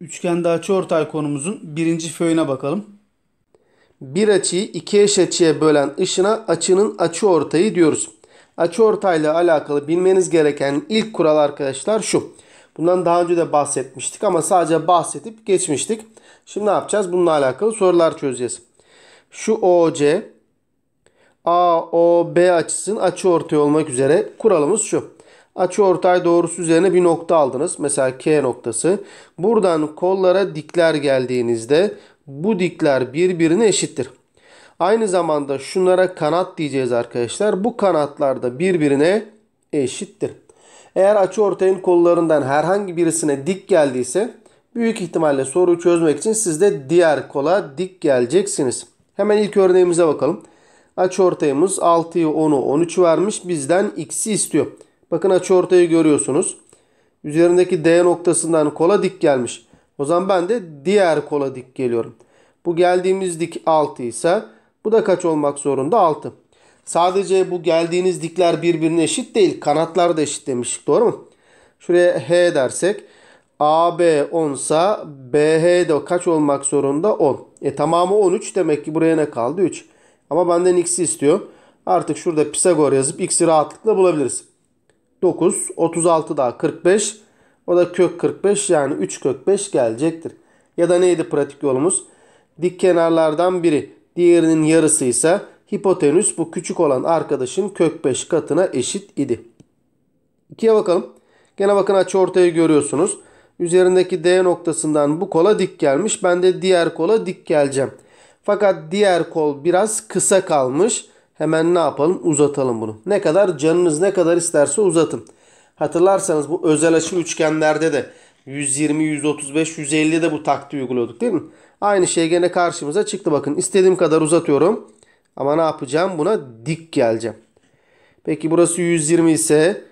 Üçgende açıortay konumuzun birinci föyüne bakalım. Bir açıyı iki eş açıya bölen ışına açının açıortayı diyoruz. Açıortayla alakalı bilmeniz gereken ilk kural arkadaşlar şu. Bundan daha önce de bahsetmiştik ama sadece bahsedip geçmiştik. Şimdi ne yapacağız? Bununla alakalı sorular çözeceğiz. Şu OC AOB açısının açıortay olmak üzere kuralımız şu. Açıortay doğrusu üzerine bir nokta aldınız. Mesela K noktası. Buradan kollara dikler geldiğinizde bu dikler birbirine eşittir. Aynı zamanda şunlara kanat diyeceğiz arkadaşlar. Bu kanatlar da birbirine eşittir. Eğer açıortayın kollarından herhangi birisine dik geldiyse büyük ihtimalle soruyu çözmek için siz de diğer kola dik geleceksiniz. Hemen ilk örneğimize bakalım. Açıortayımız 6'yı 10'u 13'ü vermiş. Bizden x'i istiyor. Bakın açıortayı görüyorsunuz. Üzerindeki D noktasından kola dik gelmiş. O zaman ben de diğer kola dik geliyorum. Bu geldiğimiz dik 6 ise bu da kaç olmak zorunda? 6. Sadece bu geldiğiniz dikler birbirine eşit değil. Kanatlar da eşit demiştik. Doğru mu? Şuraya H dersek AB 10 ise BH de kaç olmak zorunda? 10. E tamamı 13 demek ki buraya ne kaldı? 3. Ama benden x'i istiyor. Artık şurada Pisagor yazıp x'i rahatlıkla bulabiliriz. 9, 36 daha 45. O da kök 45 yani 3 kök 5 gelecektir. Ya da neydi pratik yolumuz? Dik kenarlardan biri diğerinin yarısı ise hipotenüs bu küçük olan arkadaşın kök 5 katına eşit idi. 2'ye bakalım. Gene bakın açı ortayı görüyorsunuz. Üzerindeki D noktasından bu kola dik gelmiş. Ben de diğer kola dik geleceğim. Fakat diğer kol biraz kısa kalmış. Hemen ne yapalım? Uzatalım bunu. Ne kadar? Canınız ne kadar isterse uzatın. Hatırlarsanız bu özel açı üçgenlerde de 120, 135, 150 de bu taktiği uyguluyorduk değil mi? Aynı şey gene karşımıza çıktı bakın. İstediğim kadar uzatıyorum. Ama ne yapacağım? Buna dik geleceğim. Peki burası 120 ise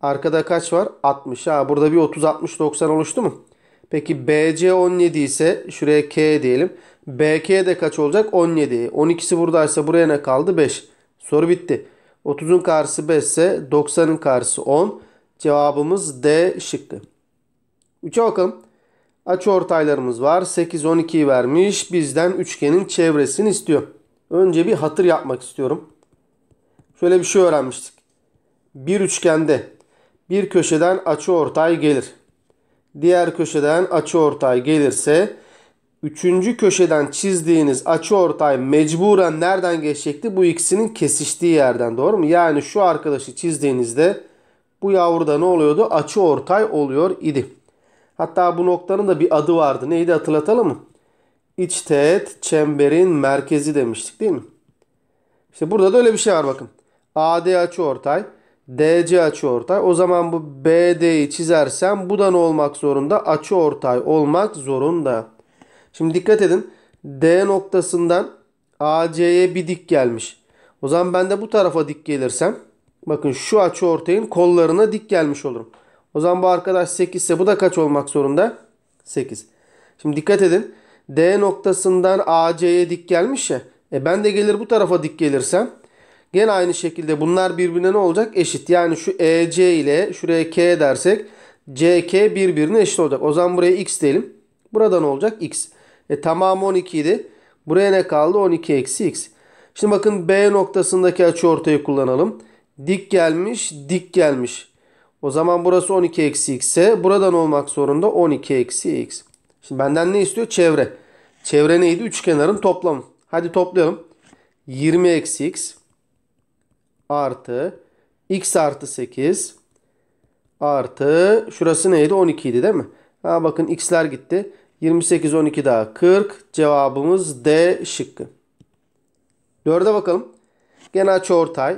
arkada kaç var? 60. Ha, burada bir 30, 60, 90 oluştu mu? Peki BC 17 ise şuraya K diyelim. BK de kaç olacak? 17. 12'si buradaysa buraya ne kaldı? 5. Soru bitti. 30'un karşısı 5 ise 90'ın karşısı 10. Cevabımız D şıkkı. 3'e bakalım. Açı ortaylarımız var. 8, 12'yi vermiş. Bizden üçgenin çevresini istiyor. Önce bir hatır yapmak istiyorum. Şöyle bir şey öğrenmiştik. Bir üçgende bir köşeden açı ortay gelir. Diğer köşeden açı ortay gelirse üçüncü köşeden çizdiğiniz açı ortay mecburen nereden geçecekti? Bu ikisinin kesiştiği yerden doğru mu? Yani şu arkadaşı çizdiğinizde bu yavruda ne oluyordu? Açı ortay oluyor idi. Hatta bu noktanın da bir adı vardı. Neydi hatırlatalım mı? İç teğet çemberin merkezi demiştik değil mi? İşte burada da öyle bir şey var bakın. AD açı ortay. DC açı ortay. O zaman bu BD'yi çizersem bu da ne olmak zorunda? Açı ortay olmak zorunda. Şimdi dikkat edin. D noktasından AC'ye bir dik gelmiş. O zaman ben de bu tarafa dik gelirsem bakın şu açı ortayın kollarına dik gelmiş olurum. O zaman bu arkadaş 8 ise bu da kaç olmak zorunda? 8. Şimdi dikkat edin. D noktasından AC'ye dik gelmiş ya. E ben de gelir bu tarafa dik gelirsem gene aynı şekilde bunlar birbirine ne olacak? Eşit. Yani şu EC ile şuraya K dersek CK birbirine eşit olacak. O zaman buraya X diyelim. Burada ne olacak? X. E tamamı 12 idi. Buraya ne kaldı? 12 eksi X. Şimdi bakın B noktasındaki açı ortayı kullanalım. Dik gelmiş, dik gelmiş. O zaman burası 12 eksi x ise buradan olmak zorunda 12 eksi x. Şimdi benden ne istiyor? Çevre. Çevre neydi? Üç kenarın toplamı. Hadi toplayalım. 20 eksi x artı x artı 8 artı şurası neydi? 12 idi değil mi? Ha bakın x'ler gitti. 28 12 daha 40. Cevabımız D şıkkı. 4'e bakalım. Gene açı ortay.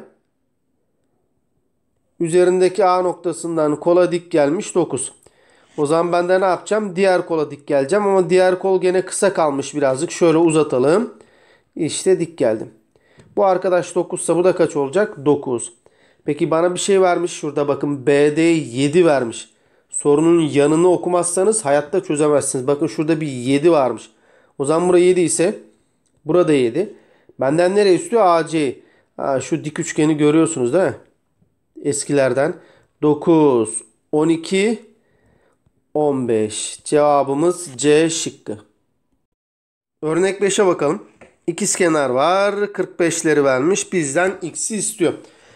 Üzerindeki A noktasından kola dik gelmiş 9. O zaman ben de ne yapacağım? Diğer kola dik geleceğim ama diğer kol gene kısa kalmış birazcık. Şöyle uzatalım. İşte dik geldim. Bu arkadaş 9 ise bu da kaç olacak? 9. Peki bana bir şey vermiş. Şurada bakın BD 7 vermiş. Sorunun yanını okumazsanız hayatta çözemezsiniz. Bakın şurada bir 7 varmış. O zaman buraya 7 ise burada 7. Benden nereye istiyor? AC. Ha, şu dik üçgeni görüyorsunuz değil mi? eskilerden 9, 12, 15. Cevabımız C şıkkı. Örnek 5'e bakalım. İkizkenar var. 45'leri vermiş. Bizden x'i istiyor.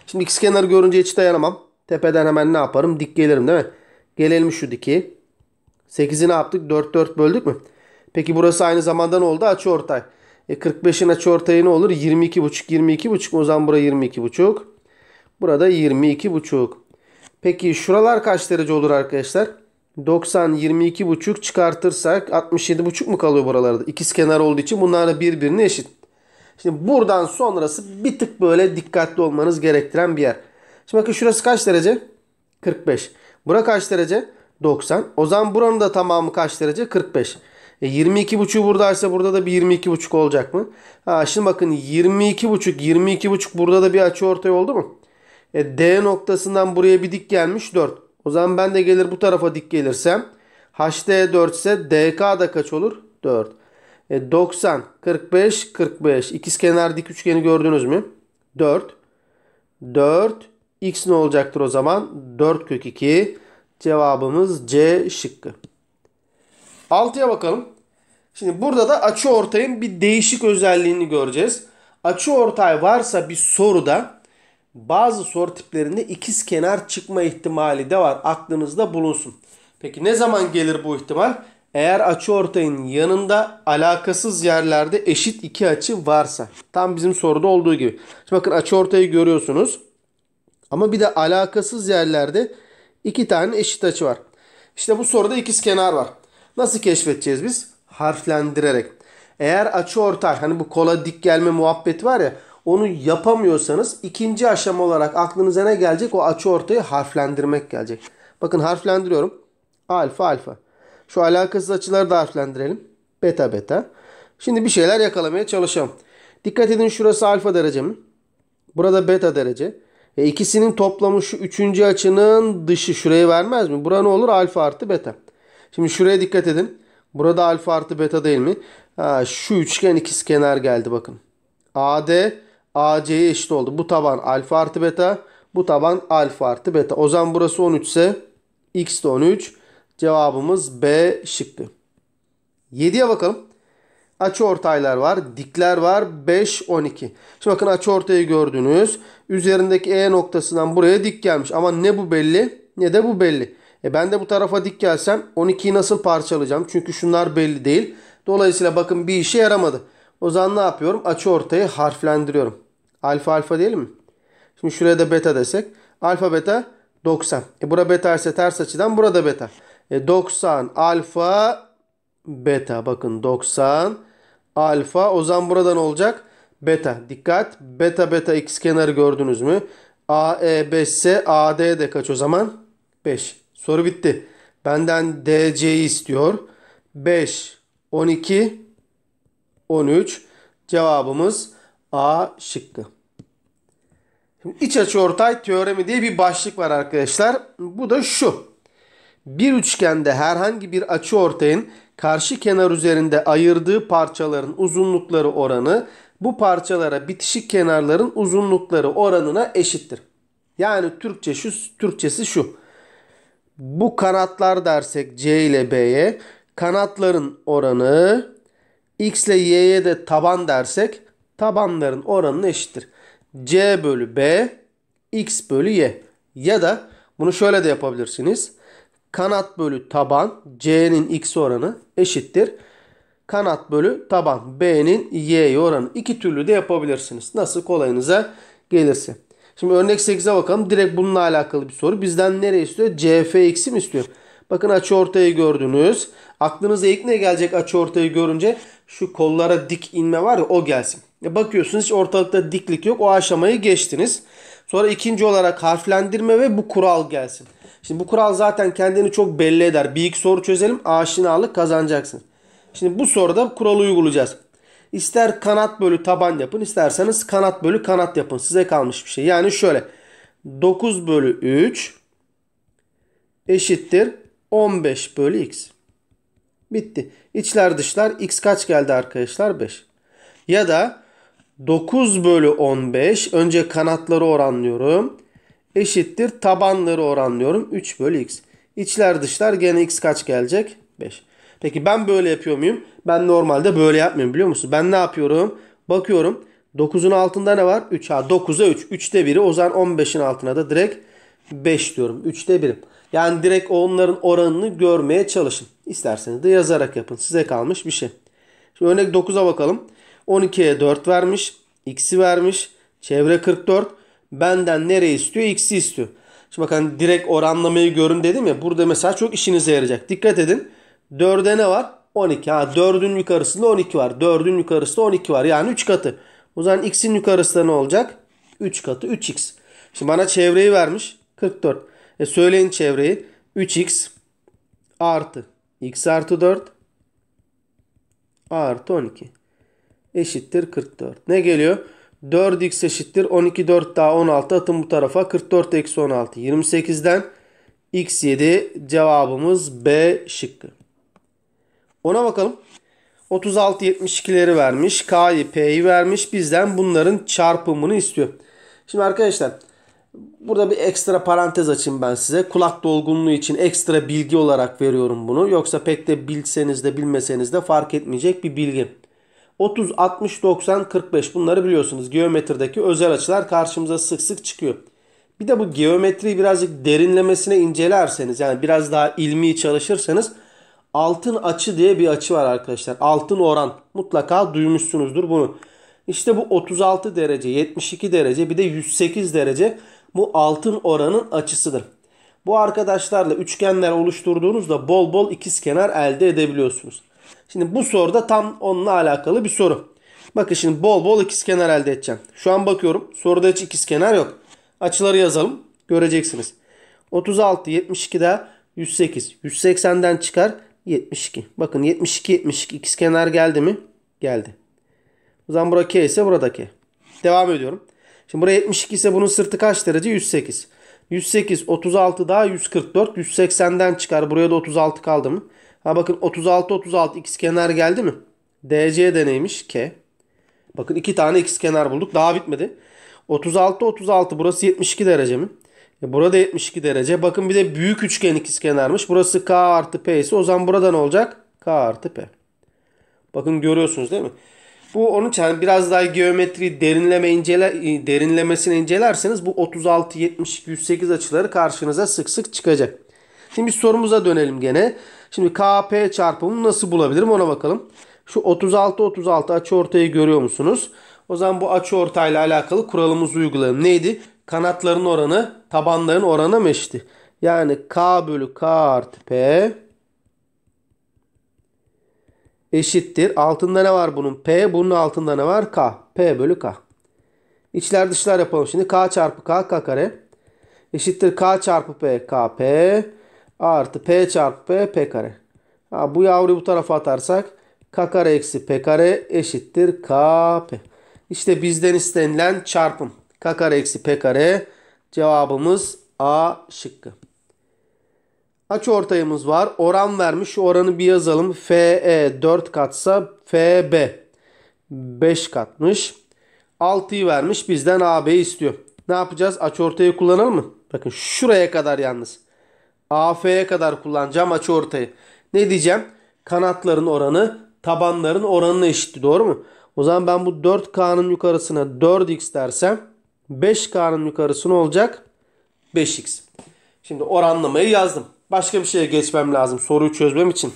Şimdi ikizkenarı görünce hiç dayanamam. Tepeden hemen ne yaparım? Dik gelirim değil mi? Gelelim şu diki. 8'i ne yaptık? 4 4 böldük mü? Peki burası aynı zamanda ne oldu? Açıortay. E 45'in açıortayı ne olur? 22,5 22,5 o zaman bura 22,5. Burada 22,5. Peki şuralar kaç derece olur arkadaşlar? 90 22,5 çıkartırsak 67,5 mu kalıyor buralarda? İkiz kenar olduğu için bunlar da birbirine eşit. Şimdi buradan sonrası bir tık böyle dikkatli olmanız gerektiren bir yer. Şimdi bakın şurası kaç derece? 45. Bura kaç derece? 90. O zaman buranın da tamamı kaç derece? 45. E 22,5 buradaysa burada da bir 22,5 olacak mı? Ha şimdi bakın 22,5 22,5 burada da bir açı ortay oldu mu? E D noktasından buraya bir dik gelmiş 4. O zaman ben de gelir bu tarafa dik gelirsem HD 4 ise DK da kaç olur? 4. E 90, 45, 45. İkizkenar dik üçgeni gördünüz mü? 4. 4. X ne olacaktır o zaman? 4 kök 2. Cevabımız C şıkkı. 6'ya bakalım. Şimdi burada da açı ortayın bir değişik özelliğini göreceğiz. Açı ortay varsa bir soruda bazı soru tiplerinde ikiz kenar çıkma ihtimali de var. Aklınızda bulunsun. Peki ne zaman gelir bu ihtimal? Eğer açı ortayın yanında alakasız yerlerde eşit iki açı varsa. Tam bizim soruda olduğu gibi. Şimdi bakın açı ortayı görüyorsunuz. Ama bir de alakasız yerlerde iki tane eşit açı var. İşte bu soruda ikiz kenar var. Nasıl keşfedeceğiz biz? Harflendirerek. Eğer açı ortay hani bu kola dik gelme muhabbeti var ya onu yapamıyorsanız ikinci aşama olarak aklınıza ne gelecek? O açı ortayı harflendirmek gelecek. Bakın harflendiriyorum. Alfa alfa. Şu alakasız açıları da harflendirelim. Beta beta. Şimdi bir şeyler yakalamaya çalışalım. Dikkat edin şurası alfa derece mi? Burada beta derece. E ikisinin toplamı şu üçüncü açının dışı şurayı vermez mi? Bura ne olur? Alfa artı beta. Şimdi şuraya dikkat edin. Burada alfa artı beta değil mi? Ha, şu üçgen ikizkenar geldi bakın. AD AC'ye eşit oldu. Bu taban alfa artı beta. Bu taban alfa artı beta. O zaman burası 13 ise x de 13. Cevabımız B şıkkı. 7'ye bakalım. Açı ortaylar var. Dikler var. 5, 12. Şimdi bakın açı ortayı gördünüz. Üzerindeki E noktasından buraya dik gelmiş. Ama ne bu belli ne de bu belli. E ben de bu tarafa dik gelsem 12'yi nasıl parçalayacağım? Çünkü şunlar belli değil. Dolayısıyla bakın bir işe yaramadı. O zaman ne yapıyorum? Açı ortayı harflendiriyorum. Alfa alfa değil mi? Şimdi şuraya da beta desek. Alfa beta 90. E bura beta ise ters açıdan burada beta. E 90 alfa beta. Bakın 90 alfa. O zaman burada ne olacak? Beta. Dikkat. Beta beta x kenarı gördünüz mü? AE 5 ise AD de kaç o zaman? 5. Soru bitti. Benden DC'yi istiyor. 5, 12, 13. Cevabımız A şıkkı. Şimdi iç açı ortay teoremi diye bir başlık var arkadaşlar. Bu da şu. Bir üçgende herhangi bir açı ortayın karşı kenar üzerinde ayırdığı parçaların uzunlukları oranı bu parçalara bitişik kenarların uzunlukları oranına eşittir. Yani Türkçe şu, Türkçesi şu. Bu kanatlar dersek C ile B'ye kanatların oranı X ile Y'ye de taban dersek tabanların oranına eşittir. C bölü B X bölü Y. Ya da bunu şöyle de yapabilirsiniz. Kanat bölü taban C'nin X oranı eşittir. Kanat bölü taban B'nin Y oranı. iki türlü de yapabilirsiniz. Nasıl kolayınıza gelirse. Şimdi örnek 8'e bakalım. Direkt bununla alakalı bir soru. Bizden nereye istiyor? CFX'i mi istiyor? Bakın açı ortayı gördünüz. Aklınıza ilk ne gelecek açı ortayı görünce? Şu kollara dik inme var ya o gelsin. E bakıyorsunuz hiç ortalıkta diklik yok. O aşamayı geçtiniz. Sonra ikinci olarak harflendirme ve bu kural gelsin. Şimdi bu kural zaten kendini çok belli eder. Bir iki soru çözelim aşinalık kazanacaksın. Şimdi bu soruda kuralı uygulayacağız. İster kanat bölü taban yapın isterseniz kanat bölü kanat yapın. Size kalmış bir şey. Yani şöyle 9 bölü 3 eşittir 15 bölü x. Bitti. İçler dışlar x kaç geldi arkadaşlar? 5. Ya da 9 bölü 15 önce kanatları oranlıyorum. Eşittir tabanları oranlıyorum. 3 bölü x. İçler dışlar gene x kaç gelecek? 5. Peki ben böyle yapıyor muyum? Ben normalde böyle yapmıyorum biliyor musun? Ben ne yapıyorum? Bakıyorum. 9'un altında ne var? 3. Ha 9'a 3. 3'te 1'i o zaman 15'in altına da direkt 5 diyorum. 3'te 1'im. Yani direkt onların oranını görmeye çalışın. İsterseniz de yazarak yapın. Size kalmış bir şey. Şimdi örnek 9'a bakalım. 12'ye 4 vermiş. X'i vermiş. Çevre 44. Benden nereyi istiyor? X'i istiyor. Şimdi bakın direkt oranlamayı görün dedim ya. Burada mesela çok işinize yarayacak. Dikkat edin. 4'e ne var? 12. Ha 4'ün yukarısında 12 var. 4'ün yukarısında 12 var. Yani 3 katı. O zaman x'in yukarısında ne olacak? 3 katı 3x. Şimdi bana çevreyi vermiş. 44. E söyleyin çevreyi. 3x artı x artı 4 artı 12 eşittir 44. Ne geliyor? 4x eşittir 12 4 daha 16 atın bu tarafa 44 eksi 16 28'den x7 cevabımız B şıkkı. Ona bakalım. 36 72'leri vermiş. K'yı P'yi vermiş. Bizden bunların çarpımını istiyor. Şimdi arkadaşlar burada bir ekstra parantez açayım ben size. Kulak dolgunluğu için ekstra bilgi olarak veriyorum bunu. Yoksa pek de bilseniz de bilmeseniz de fark etmeyecek bir bilgi. 30, 60, 90, 45 bunları biliyorsunuz. Geometrideki özel açılar karşımıza sık sık çıkıyor. Bir de bu geometriyi birazcık derinlemesine incelerseniz yani biraz daha ilmi çalışırsanız altın açı diye bir açı var arkadaşlar. Altın oran. Mutlaka duymuşsunuzdur bunu. İşte bu 36 derece, 72 derece bir de 108 derece bu altın oranın açısıdır. Bu arkadaşlarla üçgenler oluşturduğunuzda bol bol ikizkenar elde edebiliyorsunuz. Şimdi bu soruda tam onunla alakalı bir soru. Bakın şimdi bol bol ikizkenar elde edeceğim. Şu an bakıyorum. Soruda hiç ikizkenar yok. Açıları yazalım. Göreceksiniz. 36, 72 daha 108. 180'den çıkar 72. Bakın 72, 72 ikizkenar geldi mi? Geldi. O zaman bura K ise burada K. Devam ediyorum. Şimdi buraya 72 ise bunun sırtı kaç derece? 108. 108, 36 daha 144. 180'den çıkar. Buraya da 36 kaldı mı? Ha bakın 36 36 ikizkenar geldi mi? DC de neymiş? K. Bakın iki tane ikizkenar bulduk. Daha bitmedi. 36 36 burası 72 derece mi? E burada 72 derece. Bakın bir de büyük üçgen ikizkenarmış. Burası K artı P ise o zaman burada ne olacak? K artı P. Bakın görüyorsunuz değil mi? Bu onun için yani biraz daha geometri derinleme incele, derinlemesine incelerseniz bu 36, 72, 108 açıları karşınıza sık sık çıkacak. Şimdi sorumuza dönelim gene. Şimdi KP çarpımını nasıl bulabilirim ona bakalım. Şu 36 36 açı ortayı görüyor musunuz? O zaman bu açı ortayla alakalı kuralımızı uygulayalım. Neydi? Kanatların oranı tabanların oranı mı eşitti? Yani K bölü K artı P eşittir. Altında ne var bunun? P. Bunun altında ne var? K. P bölü K. İçler dışlar yapalım şimdi. K çarpı K K kare eşittir K çarpı P K P artı P çarpı P P kare. Ha, bu yavruyu bu tarafa atarsak K kare eksi P kare eşittir K P. İşte bizden istenilen çarpım. K kare eksi P kare cevabımız A şıkkı. Açı ortayımız var. Oran vermiş. Oranı bir yazalım. FE 4 katsa FB 5 katmış. 6'yı vermiş. Bizden AB istiyor. Ne yapacağız? Açı ortayı kullanalım mı? Bakın şuraya kadar yalnız. AF'ye kadar kullanacağım açı ortayı. Ne diyeceğim? Kanatların oranı tabanların oranına eşitti. Doğru mu? O zaman ben bu 4K'nın yukarısına 4X dersem 5K'nın yukarısı ne olacak? 5X. Şimdi oranlamayı yazdım. Başka bir şeye geçmem lazım soruyu çözmem için.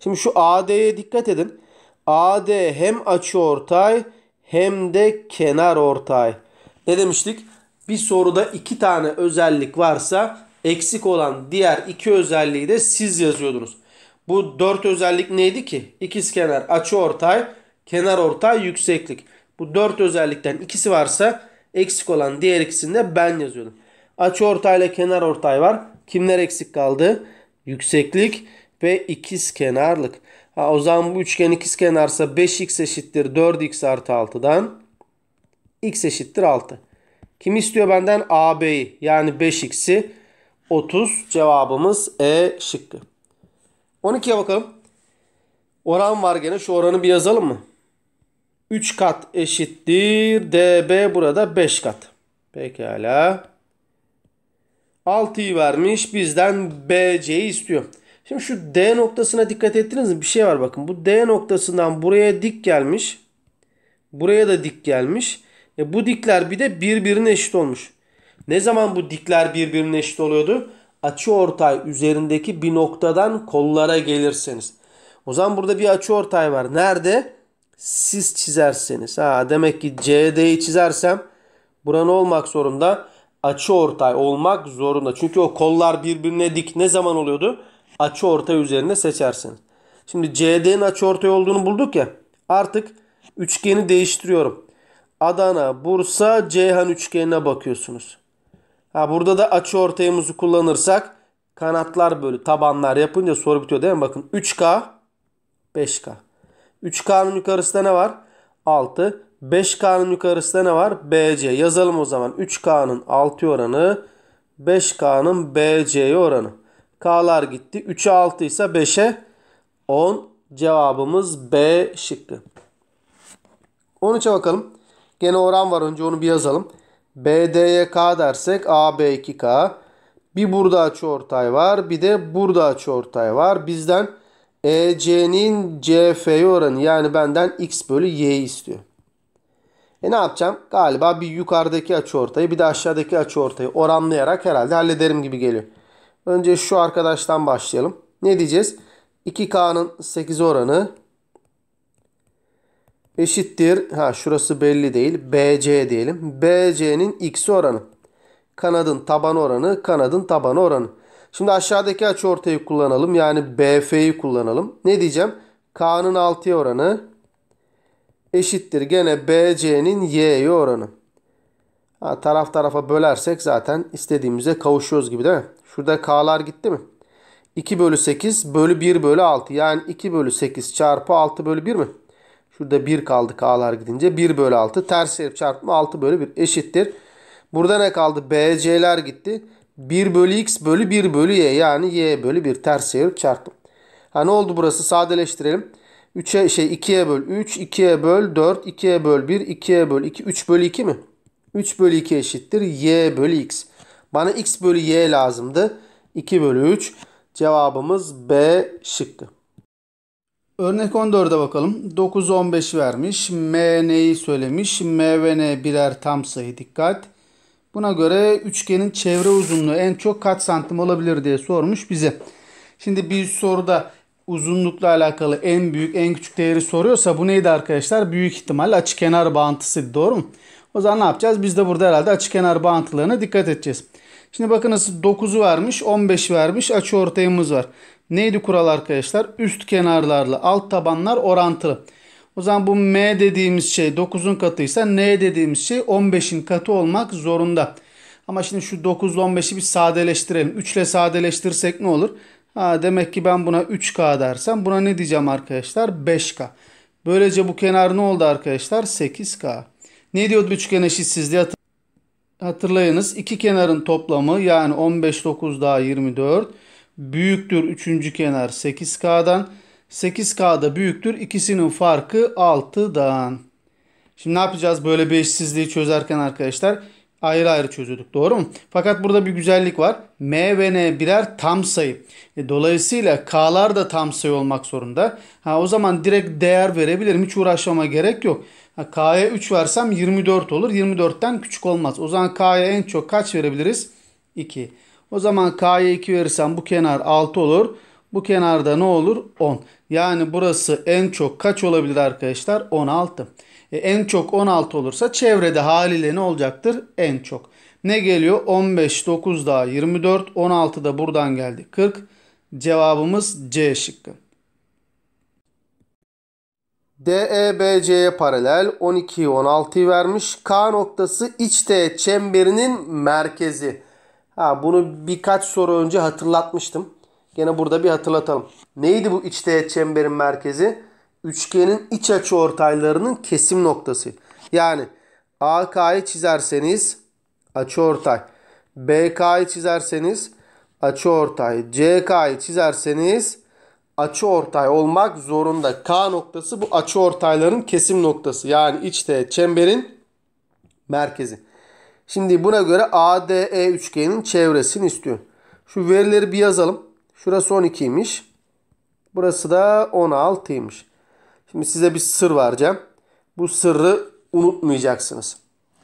Şimdi şu AD'ye dikkat edin. AD hem açı ortay hem de kenar ortay. Ne demiştik? Bir soruda iki tane özellik varsa eksik olan diğer iki özelliği de siz yazıyordunuz. Bu dört özellik neydi ki? İkizkenar, açı ortay, kenar ortay, yükseklik. Bu dört özellikten ikisi varsa eksik olan diğer ikisini de ben yazıyordum. Açı ortay ile kenar ortay var. Kimler eksik kaldı? Yükseklik ve ikizkenarlık. Ha, o zaman bu üçgen ikizkenarsa 5x eşittir 4x artı 6'dan x eşittir 6. Kim istiyor benden? AB'yi yani 5x'i 30 cevabımız E şıkkı. 12'ye bakalım. Oran var gene. Şu oranı bir yazalım mı? 3 kat eşittir. DB burada 5 kat. Pekala. 6'yı vermiş. Bizden BC'yi istiyor. Şimdi şu D noktasına dikkat ettiniz mi? Bir şey var bakın. Bu D noktasından buraya dik gelmiş. Buraya da dik gelmiş. E bu dikler bir de birbirine eşit olmuş. Ne zaman bu dikler birbirine eşit oluyordu? Açı ortay üzerindeki bir noktadan kollara gelirseniz. O zaman burada bir açı ortay var. Nerede? Siz çizerseniz. Ha, demek ki CD'yi çizersem buranın olmak zorunda? Açı ortay olmak zorunda. Çünkü o kollar birbirine dik ne zaman oluyordu? Açı ortay üzerinde seçerseniz. Şimdi CD'nin açı ortay olduğunu bulduk ya. Artık üçgeni değiştiriyorum. Adana, Bursa, Ceyhan üçgenine bakıyorsunuz. Ha burada da açı ortayımızı kullanırsak kanatlar bölü tabanlar yapınca soru bitiyor değil mi? Bakın 3K 5K. 3K'nın yukarısında ne var? 6. 5K'nın yukarısında ne var? BC. Yazalım o zaman. 3K'nın 6 oranı 5K'nın BC oranı. K'lar gitti. 3'e 6 ise 5'e 10. Cevabımız B şıkkı. 13'e bakalım. Gene oran var önce onu bir yazalım. BD'ye K dersek AB 2K. Bir burada açıortay var. Bir de burada açıortay var. Bizden EC'nin CF'ye oranı yani benden X bölü Y istiyor. E ne yapacağım? Galiba bir yukarıdaki açıortayı bir de aşağıdaki açıortayı oranlayarak herhalde hallederim gibi geliyor. Önce şu arkadaştan başlayalım. Ne diyeceğiz? 2K'nın 8 oranı eşittir. Ha şurası belli değil. BC diyelim. BC'nin x oranı. Kanadın taban oranı, kanadın taban oranı. Şimdi aşağıdaki açıortayı kullanalım. Yani BF'yi kullanalım. Ne diyeceğim? K'nın 6'ya oranı eşittir. Gene BC'nin y'ye oranı. Ha, taraf tarafa bölersek zaten istediğimize kavuşuyoruz gibi değil mi? Şurada K'lar gitti mi? 2 bölü 8 bölü 1 bölü 6. Yani 2 bölü 8 çarpı 6 bölü 1 mi? Şurada 1 kaldı K'lar gidince. 1 bölü 6. Ters çarpı çarpma 6 bölü 1 eşittir. Burada ne kaldı? BC'ler gitti. 1 bölü x bölü 1 bölü y. Yani y bölü 1 ters çevirip çarptım. Ha ne oldu burası? Sadeleştirelim. 3'e şey 2'ye böl 3, 2'ye böl 4, 2'ye böl 1, 2'ye böl 2, 3 bölü 2 mi? 3 bölü 2 eşittir y bölü x. Bana x bölü y lazımdı. 2 bölü 3. Cevabımız B şıkkı. Örnek 14'e bakalım. 9 15 vermiş. M neyi söylemiş? M ve N birer tam sayı. Dikkat. Buna göre üçgenin çevre uzunluğu en çok kaç santim olabilir diye sormuş bize. Şimdi bir soruda uzunlukla alakalı en büyük en küçük değeri soruyorsa bu neydi arkadaşlar? Büyük ihtimalle açıkenar bağıntısıydı. Doğru mu? O zaman ne yapacağız? Biz de burada herhalde açıkenar bağıntılarına dikkat edeceğiz. Şimdi bakınız 9'u vermiş, 15 vermiş, açı ortayımız var. Neydi kural arkadaşlar? Üst kenarlarla alt tabanlar orantılı. O zaman bu m dediğimiz şey 9'un katıysa n dediğimiz şey 15'in katı olmak zorunda. Ama şimdi şu 9 ile 15'i bir sadeleştirelim. 3 ile sadeleştirsek ne olur? Ha, demek ki ben buna 3K dersem buna ne diyeceğim arkadaşlar? 5K. Böylece bu kenar ne oldu arkadaşlar? 8K. Ne diyordu üçgen eşitsizliği? Hatırlayınız iki kenarın toplamı yani 15 9 daha 24 büyüktür üçüncü kenar 8K'dan. 8K'da büyüktür ikisinin farkı 6'dan. Şimdi ne yapacağız böyle bir eşitsizliği çözerken arkadaşlar? Ayrı ayrı çözüyorduk doğru mu? Fakat burada bir güzellik var. M ve N birer tam sayı. E, dolayısıyla K'lar da tam sayı olmak zorunda. Ha, o zaman direkt değer verebilirim. Hiç uğraşmama gerek yok. K'ya 3 versem 24 olur. 24'ten küçük olmaz. O zaman K'ya en çok kaç verebiliriz? 2. O zaman K'ya 2 verirsem bu kenar 6 olur. Bu kenarda ne olur? 10. Yani burası en çok kaç olabilir arkadaşlar? 16. E, en çok 16 olursa çevrede haliyle ne olacaktır? En çok. Ne geliyor? 15, 9 daha 24, 16 da buradan geldi. 40. Cevabımız C şıkkı. DEBC'ye paralel 12'yi 16'yı vermiş. K noktası iç teğet çemberinin merkezi. Ha, bunu birkaç soru önce hatırlatmıştım. Gene burada bir hatırlatalım. Neydi bu iç teğet çemberin merkezi? Üçgenin iç açı ortaylarının kesim noktası. Yani AK'yı çizerseniz açı ortay. BK'yı çizerseniz açı ortay. CK'yı çizerseniz açı ortay olmak zorunda. K noktası bu açı ortayların kesim noktası. Yani iç teğet çemberin merkezi. Şimdi buna göre ADE üçgenin çevresini istiyor. Şu verileri bir yazalım. Şurası 12'ymiş. Burası da 16'ymış. Şimdi size bir sır vereceğim. Bu sırrı unutmayacaksınız.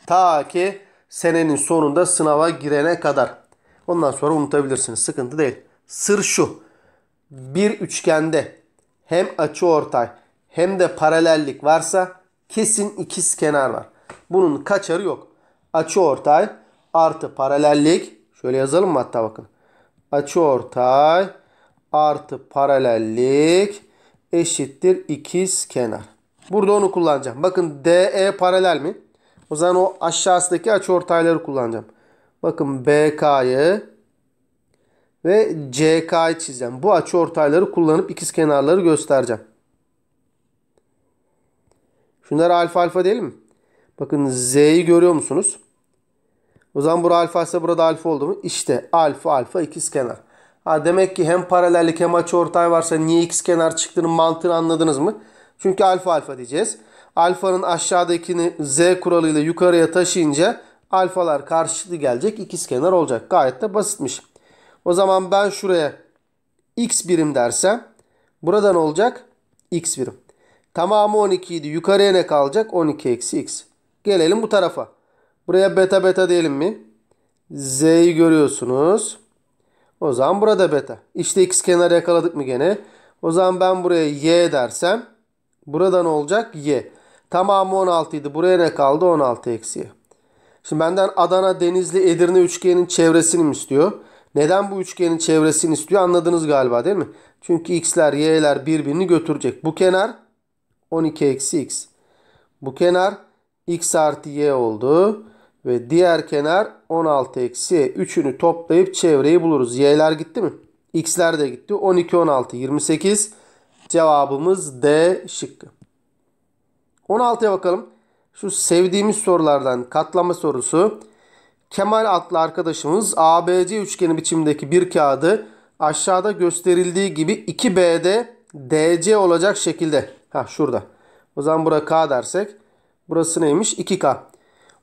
Ta ki senenin sonunda sınava girene kadar. Ondan sonra unutabilirsiniz. Sıkıntı değil. Sır şu. Bir üçgende hem açı ortay hem de paralellik varsa kesin ikiz kenar var. Bunun kaçarı yok. Açı ortay artı paralellik. Şöyle yazalım mı hatta bakın. Açı ortay artı paralellik eşittir ikiz kenar. Burada onu kullanacağım. Bakın DE paralel mi? O zaman o aşağısındaki açıortayları kullanacağım. Bakın BK'yı ve CK'yı çizeceğim. Bu açıortayları kullanıp ikiz kenarları göstereceğim. Şunlar alfa alfa değil mi? Bakın Z'yi görüyor musunuz? O zaman bura alfa ise burada alfa oldu mu? İşte alfa alfa ikiz kenar. Ha demek ki hem paralellik hem açıortay varsa niye ikiz kenar çıktığının mantığını anladınız mı? Çünkü alfa alfa diyeceğiz. Alfanın aşağıdakini z kuralıyla yukarıya taşıyınca alfalar karşılıklı gelecek. ikiz olacak. Gayet de basitmiş. O zaman ben şuraya x birim dersem burada ne olacak? x birim. Tamamı 12 idi. Yukarıya ne kalacak? 12 eksi x. Gelelim bu tarafa. Buraya beta beta diyelim mi? Z'yi görüyorsunuz. O zaman burada beta. İşte x kenarı yakaladık mı gene? O zaman ben buraya y dersem burada ne olacak? Y. Tamamı 16 idi. Buraya ne kaldı? 16 eksi. Şimdi benden Adana, Denizli, Edirne üçgenin çevresini mi istiyor? Neden bu üçgenin çevresini istiyor? Anladınız galiba değil mi? Çünkü x'ler, y'ler birbirini götürecek. Bu kenar 12 eksi x. Bu kenar x artı y oldu. Ve diğer kenar 16 eksi y. Üçünü toplayıp çevreyi buluruz. Y'ler gitti mi? X'ler de gitti. 12, 16, 28. Cevabımız D şıkkı. 16'ya bakalım. Şu sevdiğimiz sorulardan katlama sorusu. Kemal adlı arkadaşımız ABC üçgeni biçimindeki bir kağıdı aşağıda gösterildiği gibi 2B'de DC olacak şekilde. Ha şurada. O zaman bura K dersek. Burası neymiş? 2K.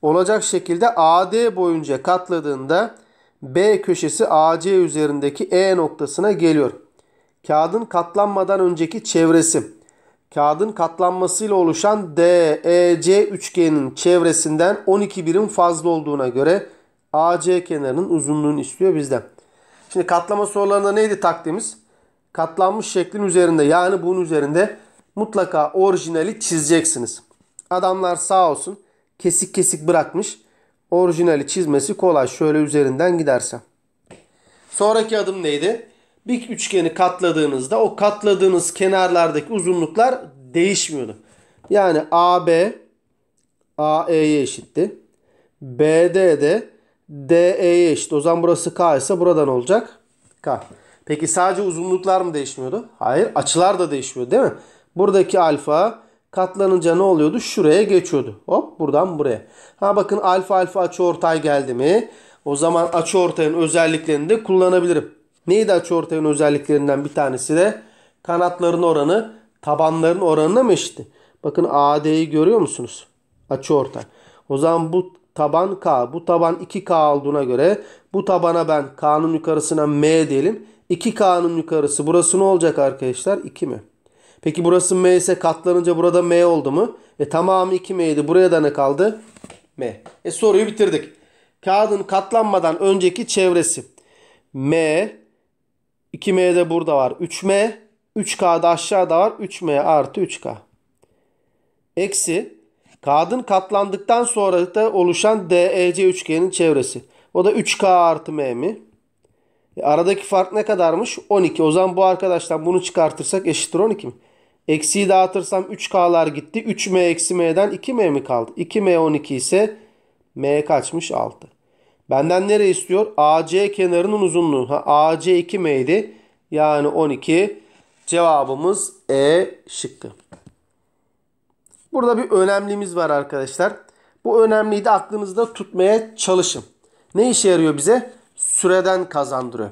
Olacak şekilde AD boyunca katladığında B köşesi AC üzerindeki E noktasına geliyor. Kağıdın katlanmadan önceki çevresi kağıdın katlanmasıyla oluşan DEC üçgeninin çevresinden 12 birim fazla olduğuna göre AC kenarının uzunluğunu istiyor bizden. Şimdi katlama sorularında neydi taktiğimiz? Katlanmış şeklin üzerinde yani bunun üzerinde mutlaka orijinali çizeceksiniz. Adamlar sağ olsun kesik kesik bırakmış. Orijinali çizmesi kolay. Şöyle üzerinden gidersem. Sonraki adım neydi? bir üçgeni katladığınızda o katladığınız kenarlardaki uzunluklar değişmiyordu. Yani AB AE'ye eşitti. BD de DE'ye eşit. O zaman burası K ise buradan olacak K. Peki sadece uzunluklar mı değişmiyordu? Hayır. Açılar da değişmiyor değil mi? Buradaki alfa katlanınca ne oluyordu? Şuraya geçiyordu. Hop buradan buraya. Ha bakın alfa alfa açı ortay geldi mi? O zaman açı ortayın özelliklerini de kullanabilirim. Neydi açıortayın özelliklerinden bir tanesi de kanatların oranı tabanların oranına mı eşitti? Bakın AD'yi görüyor musunuz? Açıortay. O zaman bu taban K. Bu taban 2K olduğuna göre bu tabana ben K'nın yukarısına M diyelim. 2K'nın yukarısı burası ne olacak arkadaşlar? 2 mi? Peki burası M ise katlanınca burada M oldu mu? E tamamı 2M'ydi. Buraya da ne kaldı? M. E soruyu bitirdik. Kağıdın katlanmadan önceki çevresi. M 2M de burada var. 3M. 3K da aşağıda var. 3M artı 3K. Eksi kağıdın katlandıktan sonra da oluşan DEC üçgenin çevresi. O da 3K artı M mi? E aradaki fark ne kadarmış? 12. O zaman bu arkadaşlar bunu çıkartırsak eşittir 12 mi? Eksiyi dağıtırsam 3K'lar gitti. 3M eksi M'den 2M mi kaldı? 2M 12 ise M kaçmış? 6. Benden nere istiyor? AC kenarının uzunluğu. Ha, AC 2M Yani 12. Cevabımız E şıkkı. Burada bir önemlimiz var arkadaşlar. Bu önemliyi de aklınızda tutmaya çalışın. Ne işe yarıyor bize? Süreden kazandırıyor.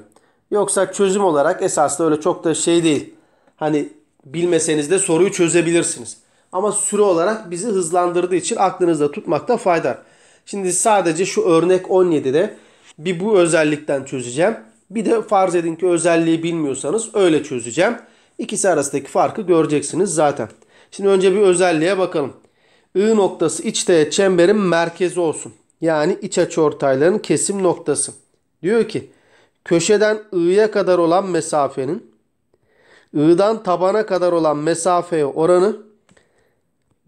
Yoksa çözüm olarak esasında öyle çok da şey değil. Hani bilmeseniz de soruyu çözebilirsiniz. Ama süre olarak bizi hızlandırdığı için aklınızda tutmakta fayda. Şimdi sadece şu örnek 17'de bir bu özellikten çözeceğim. Bir de farz edin ki özelliği bilmiyorsanız öyle çözeceğim. İkisi arasındaki farkı göreceksiniz zaten. Şimdi önce bir özelliğe bakalım. I noktası iç teğet çemberin merkezi olsun. Yani iç açıortayların kesim noktası. Diyor ki köşeden I'ya kadar olan mesafenin I'dan tabana kadar olan mesafeye oranı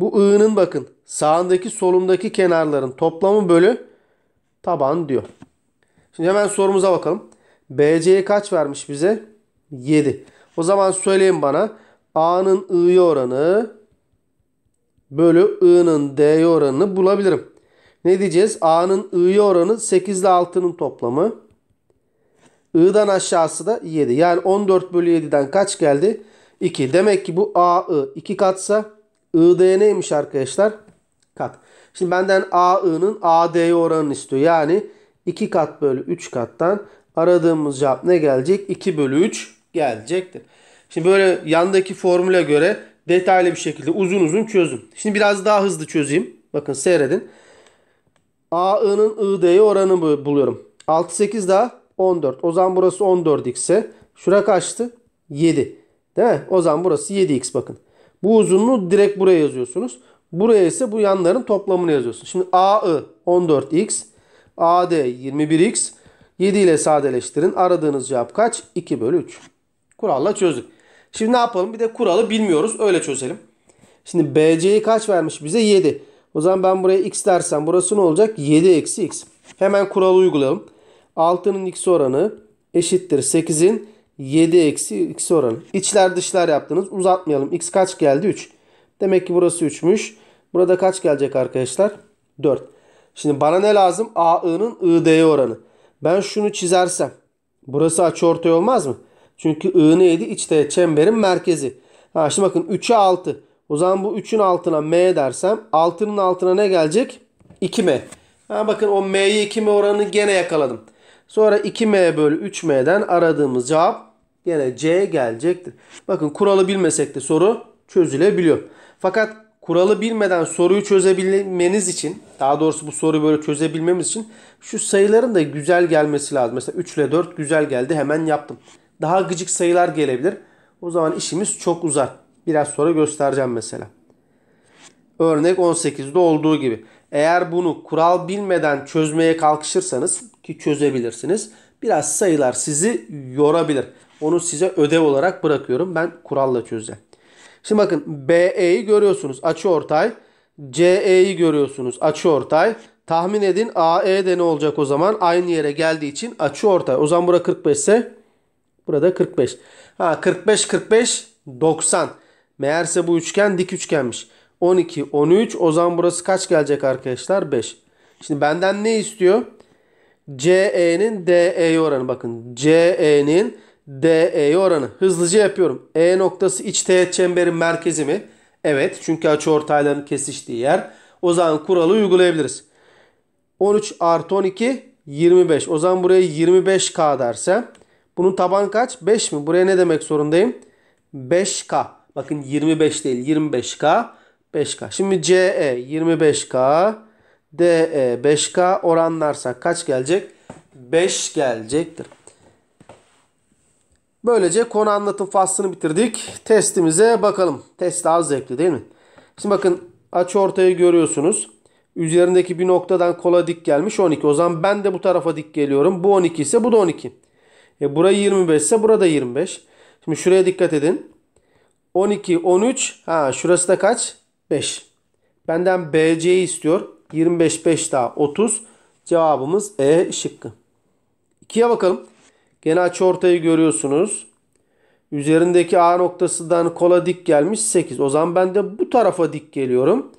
bu I'nın bakın sağındaki solundaki kenarların toplamı bölü taban diyor. Şimdi hemen sorumuza bakalım. BC'ye kaç vermiş bize? 7. O zaman söyleyin bana A'nın I'ye oranı bölü I'nın D'ye oranını bulabilirim. Ne diyeceğiz? A'nın I'ye oranı 8 ile 6'nın toplamı. I'dan aşağısı da 7. Yani 14 bölü 7'den kaç geldi? 2. Demek ki bu AI 2 katsa ID neymiş arkadaşlar? Kat. Şimdi benden AI'nın AD'ye oranını istiyor. Yani 2 kat bölü 3 kattan aradığımız cevap ne gelecek? 2 bölü 3 gelecektir. Şimdi böyle yandaki formüle göre detaylı bir şekilde uzun uzun çözüm. Şimdi biraz daha hızlı çözeyim. Bakın seyredin. AI'nın ID'ye oranını buluyorum. 6 8 daha 14. O zaman burası 14x ise şura kaçtı? 7. Değil mi? O zaman burası 7x bakın. Bu uzunluğu direkt buraya yazıyorsunuz. Buraya ise bu yanların toplamını yazıyorsunuz. Şimdi AI 14x, AD 21x. 7 ile sadeleştirin. Aradığınız cevap kaç? 2 bölü 3. Kuralla çözdük. Şimdi ne yapalım? Bir de kuralı bilmiyoruz. Öyle çözelim. Şimdi BC'yi kaç vermiş bize? 7. O zaman ben buraya x dersem burası ne olacak? 7 eksi x. Hemen kuralı uygulayalım. 6'nın x oranı eşittir 8'in 7 eksi x oranı. İçler dışlar yaptınız. Uzatmayalım. X kaç geldi? 3. Demek ki burası 3'müş. Burada kaç gelecek arkadaşlar? 4. Şimdi bana ne lazım? AI'nın ID'ye oranı. Ben şunu çizersem burası açıortay olmaz mı? Çünkü I neydi? İçte çemberin merkezi. Ha şimdi bakın 3'e 6. O zaman bu 3'ün altına M dersem 6'nın altına ne gelecek? 2M. Ha bakın o M'yi 2M oranını gene yakaladım. Sonra 2M bölü 3M'den aradığımız cevap gene C gelecektir. Bakın kuralı bilmesek de soru çözülebiliyor. Fakat kuralı bilmeden soruyu çözebilmeniz için daha doğrusu bu soruyu böyle çözebilmemiz için şu sayıların da güzel gelmesi lazım. Mesela 3 ile 4 güzel geldi hemen yaptım. Daha gıcık sayılar gelebilir. O zaman işimiz çok uzar. Biraz sonra göstereceğim mesela. Örnek 18'de olduğu gibi. Eğer bunu kural bilmeden çözmeye kalkışırsanız ki çözebilirsiniz. Biraz sayılar sizi yorabilir. Onu size ödev olarak bırakıyorum. Ben kuralla çözeceğim. Şimdi bakın BE'yi görüyorsunuz açı ortay. CE'yi görüyorsunuz açı ortay. Tahmin edin AE de ne olacak o zaman? Aynı yere geldiği için açı ortay. O zaman bura 45 ise burada 45. Ha 45 45 90. Meğerse bu üçgen dik üçgenmiş. 12 13 o zaman burası kaç gelecek arkadaşlar? 5. Şimdi benden ne istiyor? CE'nin DE'ye oranı bakın. CE'nin DE'ye oranı. Hızlıca yapıyorum. E noktası iç teğet çemberin merkezi mi? Evet. Çünkü açıortayların kesiştiği yer. O zaman kuralı uygulayabiliriz. 13 artı 12 25. O zaman buraya 25K dersem. Bunun taban kaç? 5 mi? Buraya ne demek zorundayım? 5K. Bakın 25 değil 25K. 5K. Şimdi CE 25K. DE 5K oranlarsak kaç gelecek? 5 gelecektir. Böylece konu anlatım faslını bitirdik. Testimize bakalım. Test az zevkli değil mi? Şimdi bakın açı ortayı görüyorsunuz. Üzerindeki bir noktadan kola dik gelmiş 12. O zaman ben de bu tarafa dik geliyorum. Bu 12 ise bu da 12. E burayı 25 ise burada 25. Şimdi şuraya dikkat edin. 12, 13. Ha şurası da kaç? 5. Benden BC'yi istiyor. 25, 5 daha 30. Cevabımız E şıkkı. 2'ye bakalım. Gene açı ortayı görüyorsunuz. Üzerindeki A noktasından kola dik gelmiş 8. O zaman ben de bu tarafa dik geliyorum.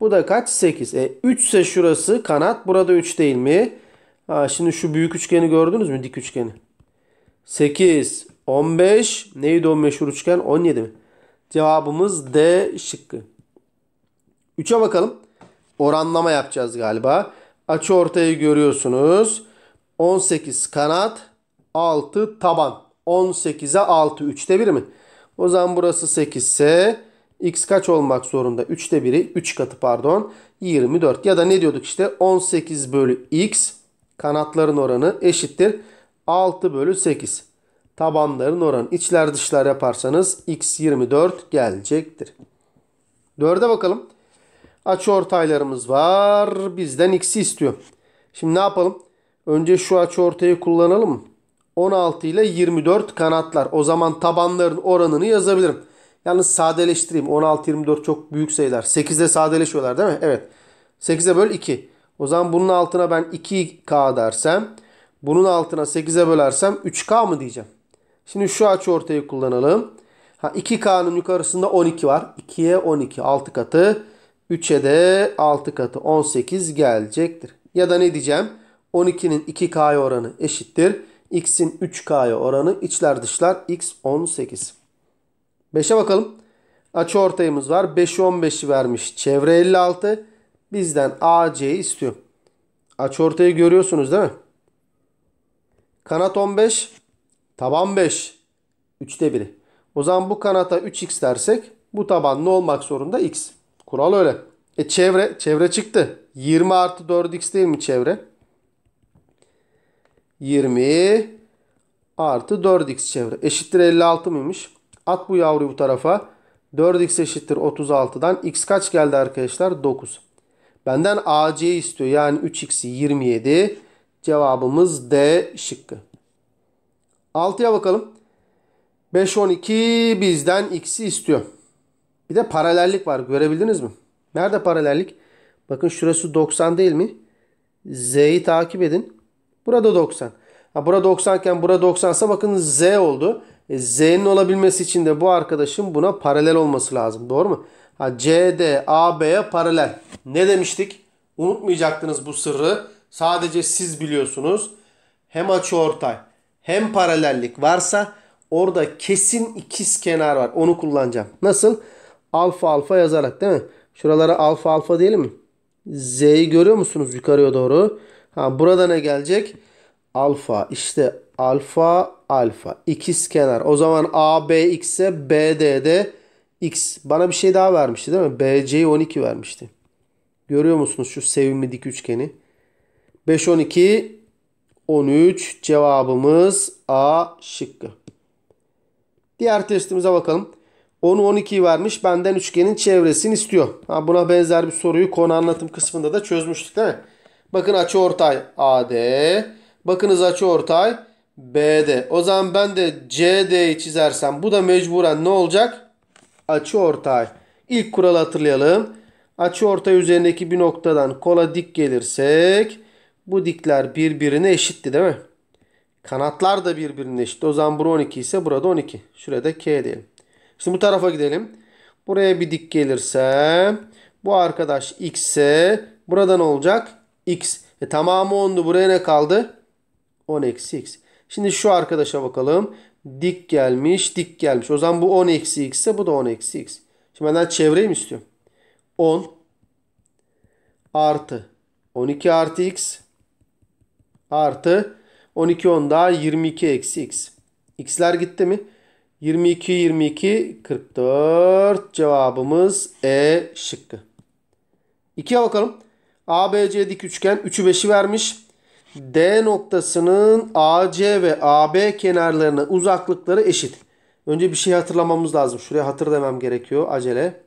Bu da kaç? 8. E 3 ise şurası kanat. Burada 3 değil mi? Ha, şimdi şu büyük üçgeni gördünüz mü? Dik üçgeni. 8, 15. Neydi o meşhur üçgen? 17 mi? Cevabımız D şıkkı. 3'e bakalım. Oranlama yapacağız galiba. Açı ortayı görüyorsunuz. 18 kanat, 6 taban. 18'e 6. 3'te 1 mi? O zaman burası 8 ise X kaç olmak zorunda? 3'te 1'i 3 katı pardon 24. Ya da ne diyorduk işte 18 bölü X kanatların oranı eşittir 6 bölü 8. Tabanların oranı içler dışlar yaparsanız X 24 gelecektir. 4'e bakalım. Açı ortaylarımız var. Bizden X'i istiyor. Şimdi ne yapalım? Önce şu açı ortayı kullanalım mı? 16 ile 24 kanatlar. O zaman tabanların oranını yazabilirim. Yalnız sadeleştireyim. 16, 24 çok büyük sayılar. 8'de sadeleşiyorlar değil mi? Evet. 8'e böl 2. O zaman bunun altına ben 2K dersem. Bunun altına 8'e bölersem 3K mı diyeceğim? Şimdi şu açı ortayı kullanalım. Ha 2K'nın yukarısında 12 var. 2'ye 12 6 katı. 3'e de 6 katı 18 gelecektir. Ya da ne diyeceğim? 12'nin 2K'ya oranı eşittir. X'in 3K'ya oranı içler dışlar X 18. 5'e bakalım. Açı ortayımız var. 5'i 15'i vermiş. Çevre 56. Bizden AC'yi istiyor. Açı ortayı görüyorsunuz değil mi? Kanat 15. Taban 5. 3'te 1'i. O zaman bu kanata 3x dersek bu taban ne olmak zorunda? x. Kural öyle. E çevre, çevre çıktı. 20 artı 4x değil mi çevre? 20 artı 4x çevre. Eşittir 56 mıymış? At bu yavruyu bu tarafa. 4x eşittir 36'dan. X kaç geldi arkadaşlar? 9. Benden AC istiyor. Yani 3x'i 27. Cevabımız D şıkkı. 6'ya bakalım. 5, 12 bizden x'i istiyor. Bir de paralellik var. Görebildiniz mi? Nerede paralellik? Bakın şurası 90 değil mi? Z'yi takip edin. Burada 90. Ha, burada 90 iken burada 90 ise bakın Z oldu. E, Z'nin olabilmesi için de bu arkadaşın buna paralel olması lazım. Doğru mu? Ha, CD AB'ye paralel. Ne demiştik? Unutmayacaktınız bu sırrı. Sadece siz biliyorsunuz. Hem açıortay hem paralellik varsa orada kesin ikiz kenar var. Onu kullanacağım. Nasıl? Alfa alfa yazarak değil mi? Şuralara alfa alfa diyelim mi? Z'yi görüyor musunuz yukarıya doğru? Ha, burada ne gelecek? Alfa. İşte alfa alfa. İkiz kenar. O zaman AB x ise BD de x. Bana bir şey daha vermişti değil mi? BC'yi 12 vermişti. Görüyor musunuz şu sevimli dik üçgeni? 5 12 13 cevabımız A şıkkı. Diğer testimize bakalım. 10 12'yi vermiş. Benden üçgenin çevresini istiyor. Ha, buna benzer bir soruyu konu anlatım kısmında da çözmüştük değil mi? Bakın açı ortay AD. Bakınız açı ortay BD. O zaman ben de CD'yi çizersem bu da mecburen ne olacak? Açı ortay. İlk kuralı hatırlayalım. Açı ortay üzerindeki bir noktadan kola dik gelirsek bu dikler birbirine eşitti değil mi? Kanatlar da birbirine eşit. O zaman bura 12 ise burada 12. Şurada K diyelim. Şimdi bu tarafa gidelim. Buraya bir dik gelirse bu arkadaş x ise burada ne olacak? x. E tamamı 10'du. Buraya ne kaldı? 10 eksi x. Şimdi şu arkadaşa bakalım. Dik gelmiş, dik gelmiş. O zaman bu 10 eksi x ise bu da 10 eksi x. Şimdi benden çevreyi mi istiyorum? 10 artı 12 artı x artı 12 10 daha 22 eksi x. x'ler gitti mi? 22 22 44 cevabımız E şıkkı. 2'ye bakalım. ABC dik üçgen 3'ü 5'i vermiş. D noktasının AC ve AB kenarlarına uzaklıkları eşit. Önce bir şey hatırlamamız lazım. Şuraya hatır demem gerekiyor acele.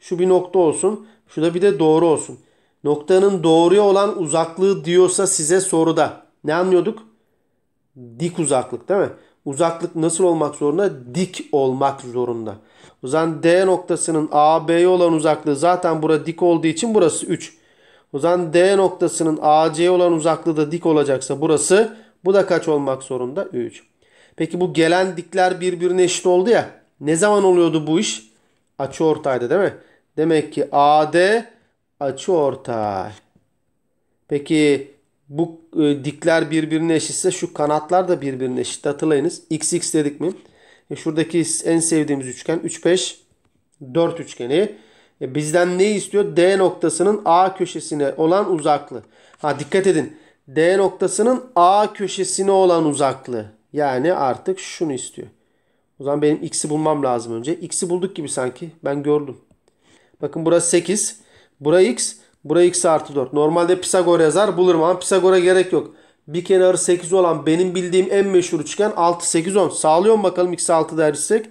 Şu bir nokta olsun. Şurada bir de doğru olsun. Noktanın doğruya olan uzaklığı diyorsa size soruda. Ne anlıyorduk? Dik uzaklık değil mi? Uzaklık nasıl olmak zorunda? Dik olmak zorunda. O zaman D noktasının AB'ye olan uzaklığı zaten burada dik olduğu için burası 3. O zaman D noktasının AC'ye olan uzaklığı da dik olacaksa burası bu da kaç olmak zorunda? 3. Peki bu gelen dikler birbirine eşit oldu ya. Ne zaman oluyordu bu iş? Açı ortaydı değil mi? Demek ki AD açı ortay. Peki bu e, dikler birbirine eşitse şu kanatlar da birbirine eşit. Hatırlayınız. X x dedik mi? E, şuradaki en sevdiğimiz üçgen 3 5 4 üçgeni. E, bizden ne istiyor? D noktasının A köşesine olan uzaklığı. Ha dikkat edin. D noktasının A köşesine olan uzaklığı. Yani artık şunu istiyor. O zaman benim x'i bulmam lazım önce. x'i bulduk gibi sanki. Ben gördüm. Bakın burası 8. Bura x. Bura x artı 4. Normalde Pisagor yazar bulurum ama Pisagor'a gerek yok. Bir kenarı 8 olan benim bildiğim en meşhur üçgen 6, 8, 10. Sağlıyor mu bakalım x 6 dersek?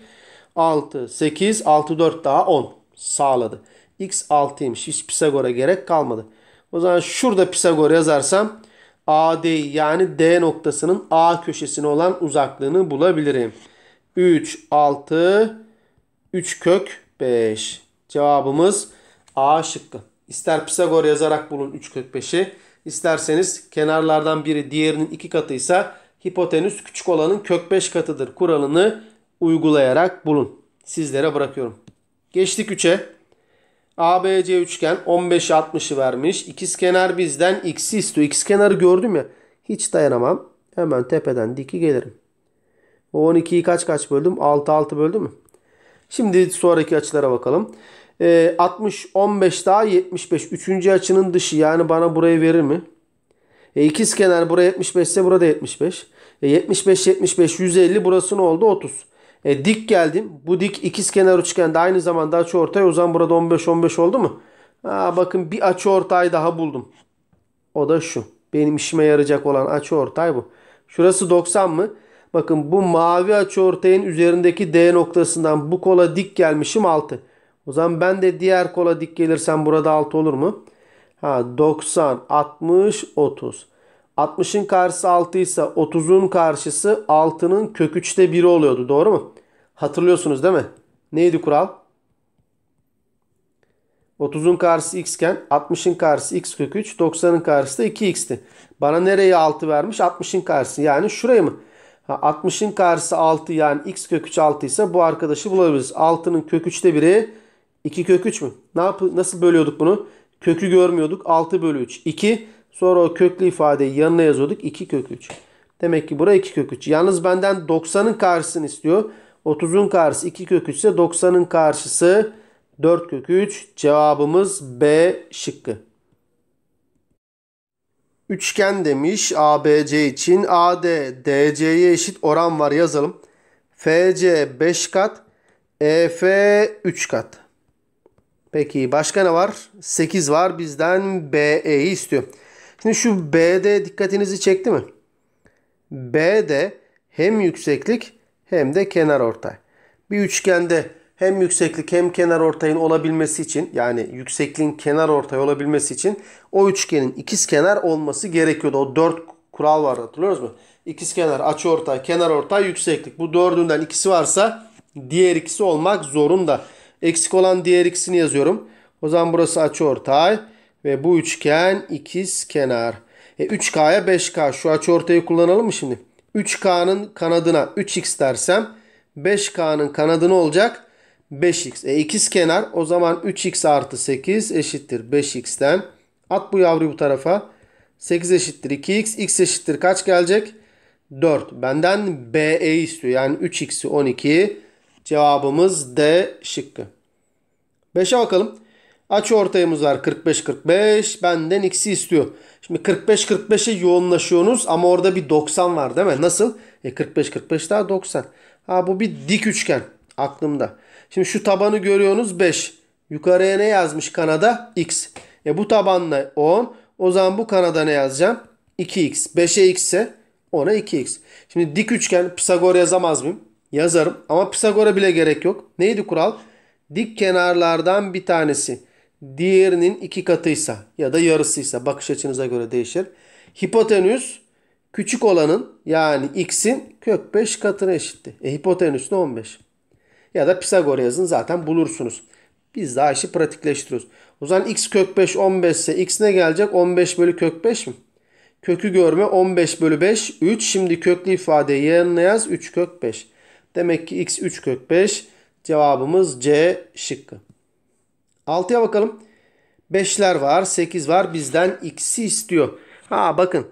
6, 8, 6, 4 daha 10. Sağladı. x 6'ymış. Hiç Pisagor'a gerek kalmadı. O zaman şurada Pisagor yazarsam AD yani D noktasının A köşesine olan uzaklığını bulabilirim. 3, 6, 3 kök 5. Cevabımız A şıkkı. İster Pisagor yazarak bulun 3 kök 5'i. İsterseniz kenarlardan biri diğerinin iki katıysa hipotenüs küçük olanın kök 5 katıdır kuralını uygulayarak bulun. Sizlere bırakıyorum. Geçtik 3'e. ABC üçgen 15 60'ı vermiş. İkizkenar bizden x'i istiyor. İkizkenarı gördüm ya. Hiç dayanamam. Hemen tepeden diki gelirim. O 12'yi kaç kaç böldüm? 6 6 böldüm mü? Şimdi sonraki açılara bakalım. E, 60 15 daha 75. Üçüncü açının dışı yani bana burayı verir mi? E, ikizkenar buraya 75 ise burada 75. E, 75 75 150 burası ne oldu? 30. E, dik geldim. Bu dik ikizkenar üçgende aynı zamanda açı ortay. O zaman burada 15 15 oldu mu? Ha, bakın bir açı ortay daha buldum. O da şu. Benim işime yarayacak olan açı ortay bu. Şurası 90 mı? Bakın bu mavi açı ortayın üzerindeki D noktasından bu kola dik gelmişim 6. O zaman ben de diğer kola dik gelirsem burada 6 olur mu? Ha 90, 60, 30. 60'ın karşısı 6 ise 30'un karşısı 6'nın kök 3'te 1'i oluyordu. Doğru mu? Hatırlıyorsunuz değil mi? Neydi kural? 30'un karşısı x iken 60'ın karşısı x kök 3, 90'ın karşısı da 2x'ti. Bana nereye 6 vermiş? 60'ın karşısı. Yani şurayı mı? 60'ın karşısı 6 yani x kök 3 6 ise bu arkadaşı bulabiliriz. 6'nın kök 3'te 1'i 2 kök 3 mü? Ne yap nasıl bölüyorduk bunu? Kökü görmüyorduk. 6 bölü 3. 2. Sonra o köklü ifadeyi yanına yazıyorduk. 2 kök 3. Demek ki buraya 2 kök 3. Yalnız benden 90'ın karşısını istiyor. 30'un karşısı 2 kök 3 ise 90'ın karşısı 4 kök 3. Cevabımız B şıkkı. Üçgen demiş ABC için. AD DC'ye eşit oran var yazalım. FC 5 kat. EF 3 kat. Peki başka ne var? 8 var. Bizden BE'yi istiyor. Şimdi şu BD dikkatinizi çekti mi? BD hem yükseklik hem de kenar ortay. Bir üçgende hem yükseklik hem kenar ortayın olabilmesi için yani yüksekliğin kenar ortay olabilmesi için o üçgenin ikiz kenar olması gerekiyordu. O dört kural var hatırlıyoruz mu? İkiz kenar, açı ortay, kenar ortay, yükseklik. Bu dördünden ikisi varsa diğer ikisi olmak zorunda. Eksik olan diğer ikisini yazıyorum. O zaman burası açı ortay ve bu üçgen ikiz kenar. E 3K'ya 5K şu açı ortayı kullanalım mı şimdi? 3K'nın kanadına 3X dersem 5K'nın kanadı ne olacak? 5x. E ikiz kenar o zaman 3x artı 8 eşittir 5x'ten. At bu yavruyu bu tarafa. 8 eşittir 2x. x eşittir kaç gelecek? 4. Benden BE istiyor. Yani 3x'i 12. Cevabımız D şıkkı. 5'e bakalım. Açı ortayımız var 45-45. Benden x'i istiyor. Şimdi 45-45'e yoğunlaşıyorsunuz ama orada bir 90 var değil mi? Nasıl? E 45-45 daha 90. Ha bu bir dik üçgen. Aklımda. Şimdi şu tabanı görüyorsunuz 5. Yukarıya ne yazmış kanada? X. E bu tabanla 10. O zaman bu kanada ne yazacağım? 2x. 5'e x ise 10'a 2x. Şimdi dik üçgen Pisagor yazamaz mıyım? Yazarım. Ama Pisagor'a bile gerek yok. Neydi kural? Dik kenarlardan bir tanesi diğerinin iki katıysa ya da yarısıysa bakış açınıza göre değişir. Hipotenüs küçük olanın yani x'in kök 5 katına eşitti. E hipotenüs ne 15? Ya da Pisagor yazın zaten bulursunuz. Biz daha işi pratikleştiriyoruz. O zaman x kök 5 15 ise x ne gelecek? 15 bölü kök 5 mi? Kökü görme 15 bölü 5 3. Şimdi köklü ifadeyi yanına yaz 3 kök 5. Demek ki x 3 kök 5. Cevabımız C şıkkı. 6'ya bakalım. 5'ler var 8 var bizden x'i istiyor. Ha bakın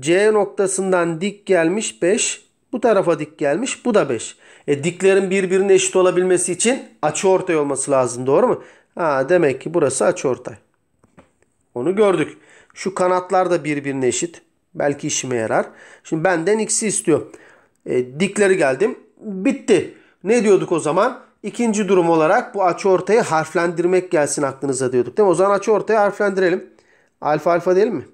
C noktasından dik gelmiş 5. Bu tarafa dik gelmiş bu da 5. E, diklerin birbirine eşit olabilmesi için açıortay olması lazım. Doğru mu? Ha, demek ki burası açıortay. Onu gördük. Şu kanatlar da birbirine eşit. Belki işime yarar. Şimdi benden x'i istiyor. E, dikleri geldim. Bitti. Ne diyorduk o zaman? İkinci durum olarak bu açıortayı harflendirmek gelsin aklınıza diyorduk. Değil mi? O zaman açıortayı harflendirelim. Alfa alfa değil mi?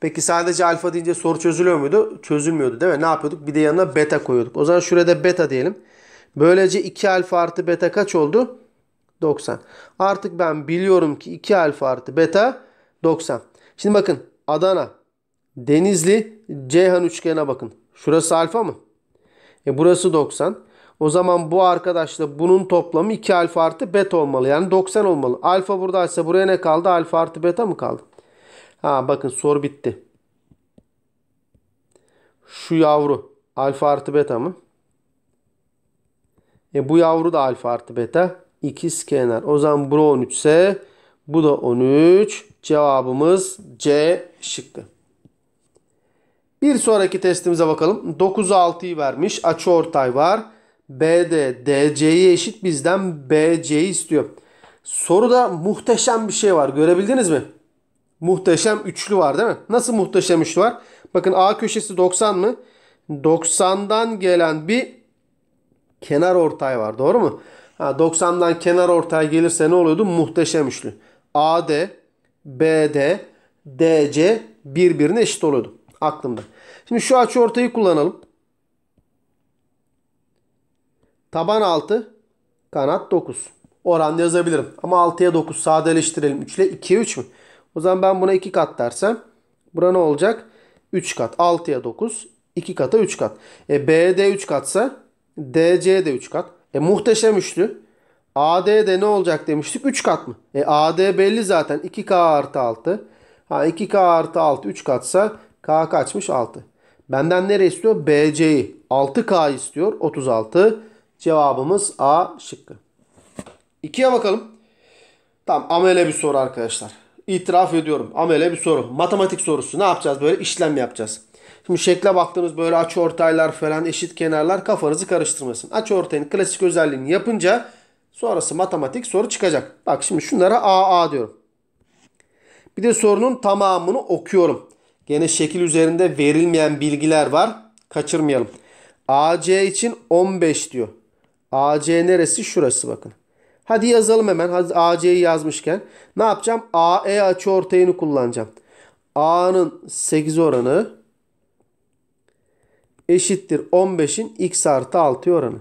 Peki sadece alfa deyince soru çözülüyor muydu? Çözülmüyordu değil mi? Ne yapıyorduk? Bir de yanına beta koyuyorduk. O zaman şurada beta diyelim. Böylece 2 alfa artı beta kaç oldu? 90. Artık ben biliyorum ki 2 alfa artı beta 90. Şimdi bakın Adana, Denizli, Ceyhan üçgenine bakın. Şurası alfa mı? E burası 90. O zaman bu arkadaşla bunun toplamı 2 alfa artı beta olmalı. Yani 90 olmalı. Alfa buradaysa buraya ne kaldı? Alfa artı beta mı kaldı? Ha bakın soru bitti. Şu yavru alfa artı beta mı? E bu yavru da alfa artı beta. İkiz kenar. O zaman bu 13 ise bu da 13. Cevabımız C şıkkı. Bir sonraki testimize bakalım. 9'u 6'yı vermiş. Açı ortay var. BD DC'ye eşit bizden BC'yi istiyor. Soruda muhteşem bir şey var. Görebildiniz mi? Muhteşem üçlü var değil mi? Nasıl muhteşem üçlü var? Bakın A köşesi 90 mı? 90'dan gelen bir kenar ortay var. Doğru mu? Ha, 90'dan kenar ortay gelirse ne oluyordu? Muhteşem üçlü. AD, BD, DC birbirine eşit oluyordu. Aklımda. Şimdi şu açı ortayı kullanalım. Taban 6, kanat 9. Oranda yazabilirim. Ama 6'ya 9 sadeleştirelim. 3 ile 2'ye 3 mü? O zaman ben buna 2 kat dersem bura ne olacak? 3 kat. 6'ya 9. 2 kata 3 kat. E BD 3 katsa DC de 3 kat. E muhteşem üçlü. AD de ne olacak demiştik? 3 kat mı? E AD belli zaten. 2K artı 6. Ha 2K artı 6 3 katsa K kaçmış? 6. Benden nere istiyor? BC'yi. 6K istiyor. 36. Cevabımız A şıkkı. 2'ye bakalım. Tamam amele bir soru arkadaşlar. İtiraf ediyorum. Amele bir soru. Matematik sorusu. Ne yapacağız? Böyle işlem yapacağız. Şimdi şekle baktığınız böyle açı ortaylar falan eşit kenarlar kafanızı karıştırmasın. Açı ortayın klasik özelliğini yapınca sonrası matematik soru çıkacak. Bak şimdi şunlara AA diyorum. Bir de sorunun tamamını okuyorum. Gene şekil üzerinde verilmeyen bilgiler var. Kaçırmayalım. AC için 15 diyor. AC neresi? Şurası bakın. Hadi yazalım hemen. AC'yi yazmışken. Ne yapacağım? AE açı ortayını kullanacağım. A'nın 8 oranı eşittir 15'in x artı 6 oranı.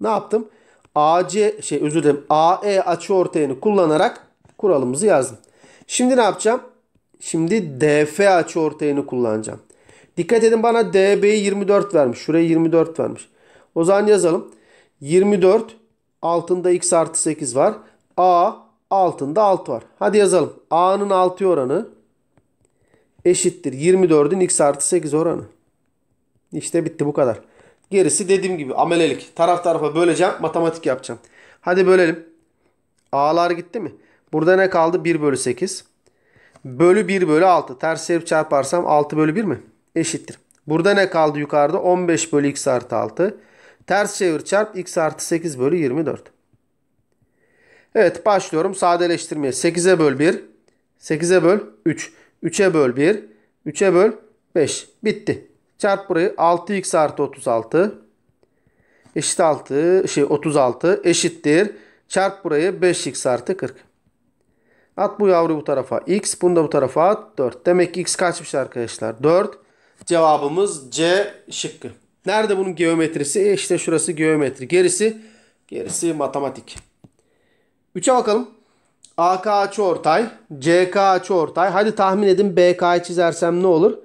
Ne yaptım? AC şey özür dilerim. AE açı ortayını kullanarak kuralımızı yazdım. Şimdi ne yapacağım? Şimdi DF açı ortayını kullanacağım. Dikkat edin bana DB'yi 24 vermiş. Şuraya 24 vermiş. O zaman yazalım. 24 altında x artı 8 var. A altında 6 var. Hadi yazalım. A'nın 6 oranı eşittir 24'ün x artı 8 oranı. İşte bitti bu kadar. Gerisi dediğim gibi amelelik. Taraf tarafa böleceğim. Matematik yapacağım. Hadi bölelim. A'lar gitti mi? Burada ne kaldı? 1 bölü 8. Bölü 1 bölü 6. Ters çevirip çarparsam 6 bölü 1 mi? Eşittir. Burada ne kaldı yukarıda? 15 bölü x artı 6. Ters çevir çarp x artı 8 bölü 24. Evet başlıyorum sadeleştirmeye. 8'e böl 1. 8'e böl 3. 3'e böl 1. 3'e böl 5. Bitti. Çarp burayı 6x artı 36. Eşit 6 şey 36 eşittir. Çarp burayı 5x artı 40. At bu yavru bu tarafa x. Bunu da bu tarafa at 4. Demek ki x kaçmış arkadaşlar? 4. Cevabımız C şıkkı. Nerede bunun geometrisi? E işte şurası geometri. Gerisi gerisi matematik. 3'e bakalım. AK açıortay, CK açıortay. Hadi tahmin edin BK'yı çizersem ne olur?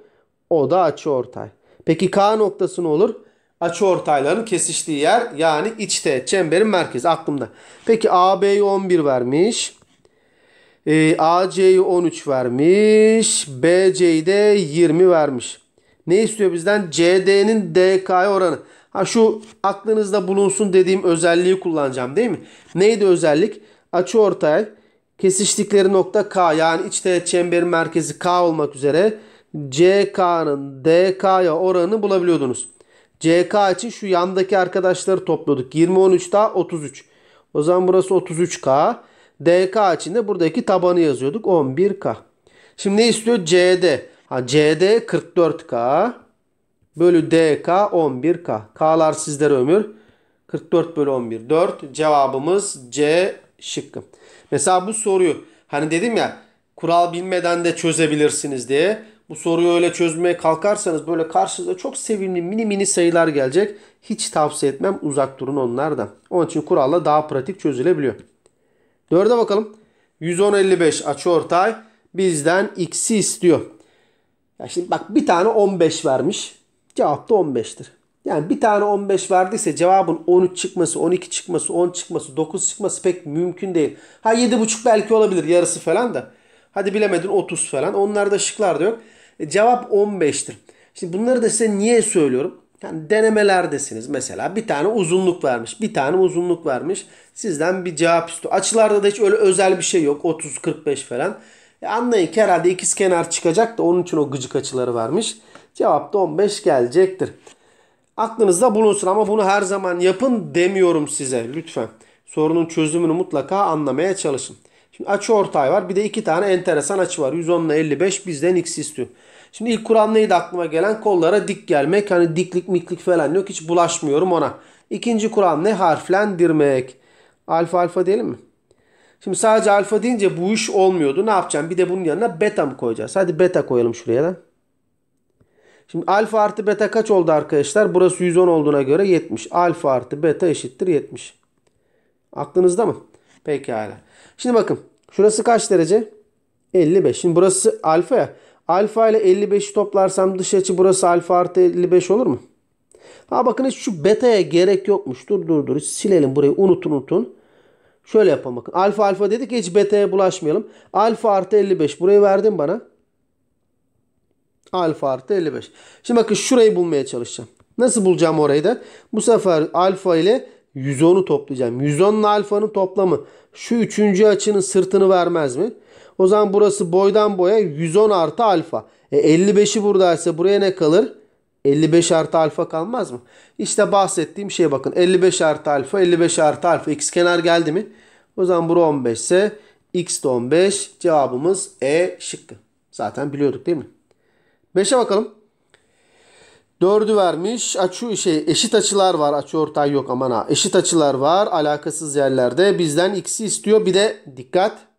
O da açıortay. Peki K noktası ne olur? Açıortayların kesiştiği yer yani iç teğet çemberin merkezi aklımda. Peki AB'yi 11 vermiş. E, AC'yi 13 vermiş. BC'yi de 20 vermiş. Ne istiyor bizden? CD'nin DK'ya oranı. Ha şu aklınızda bulunsun dediğim özelliği kullanacağım değil mi? Neydi özellik? Açı ortay kesiştikleri nokta K yani iç teğet çemberin merkezi K olmak üzere CK'nın DK'ya oranını bulabiliyordunuz. CK için şu yandaki arkadaşları topladık. 20 13 daha 33. O zaman burası 33K. DK için de buradaki tabanı yazıyorduk. 11K. Şimdi ne istiyor? CD. Ha CD 44K. bölü DK 11K. K'lar sizlere ömür. 44 bölü 11 4. Cevabımız C şıkkı. Mesela bu soruyu hani dedim ya kural bilmeden de çözebilirsiniz diye. Bu soruyu öyle çözmeye kalkarsanız böyle karşınıza çok sevimli mini mini sayılar gelecek. Hiç tavsiye etmem uzak durun onlardan. Onun için kuralla daha pratik çözülebiliyor. Dörde bakalım. 110-55 açıortay bizden x'i istiyor. Ya şimdi bak bir tane 15 vermiş. Cevap da 15'tir. Yani bir tane 15 verdiyse cevabın 13 çıkması, 12 çıkması, 10 çıkması, 9 çıkması pek mümkün değil. Ha 7,5 belki olabilir yarısı falan da. Hadi bilemedin 30 falan. Onlarda şıklar da yok. E, cevap 15'tir. Şimdi bunları da size niye söylüyorum? Yani denemelerdesiniz mesela bir tane uzunluk vermiş. Bir tane uzunluk vermiş. Sizden bir cevap istiyor. Açılarda da hiç öyle özel bir şey yok. 30-45 falan. E anlayın ki herhalde ikiz kenar çıkacak da onun için o gıcık açıları vermiş. Cevap da 15 gelecektir. Aklınızda bulunsun ama bunu her zaman yapın demiyorum size lütfen. Sorunun çözümünü mutlaka anlamaya çalışın. Şimdi açı ortay var. Bir de iki tane enteresan açı var. 110 ile 55 bizden x istiyor. Şimdi ilk kural neydi aklıma gelen? Kollara dik gelmek. Hani diklik miklik falan yok. Hiç bulaşmıyorum ona. İkinci kural ne? Harflendirmek. Alfa alfa diyelim mi? Şimdi sadece alfa deyince bu iş olmuyordu. Ne yapacağım? Bir de bunun yanına beta mı koyacağız? Hadi beta koyalım şuraya da. Şimdi alfa artı beta kaç oldu arkadaşlar? Burası 110 olduğuna göre 70. Alfa artı beta eşittir 70. Aklınızda mı? Pekala. Şimdi bakın. Şurası kaç derece? 55. Şimdi burası alfa ya. Alfa ile 55'i toplarsam dış açı burası alfa artı 55 olur mu? Ha bakın hiç şu beta'ya gerek yokmuş. Dur dur dur. Silelim burayı. Unutun unutun. Şöyle yapalım bakın. Alfa alfa dedik hiç beta'ya bulaşmayalım. Alfa artı 55. Burayı verdin bana. Alfa artı 55. Şimdi bakın şurayı bulmaya çalışacağım. Nasıl bulacağım orayı da? Bu sefer alfa ile 110'u toplayacağım. 110 ile alfanın toplamı şu üçüncü açının sırtını vermez mi? O zaman burası boydan boya 110 artı alfa. E 55'i buradaysa buraya ne kalır? 55 artı alfa kalmaz mı? İşte bahsettiğim şey bakın. 55 artı alfa, 55 artı alfa. X kenar geldi mi? O zaman bura 15 ise x de 15. Cevabımız E şıkkı. Zaten biliyorduk değil mi? 5'e bakalım. 4'ü vermiş. Açı şey eşit açılar var. Açı ortay yok aman ha. Eşit açılar var. Alakasız yerlerde. Bizden x'i istiyor. Bir de dikkat.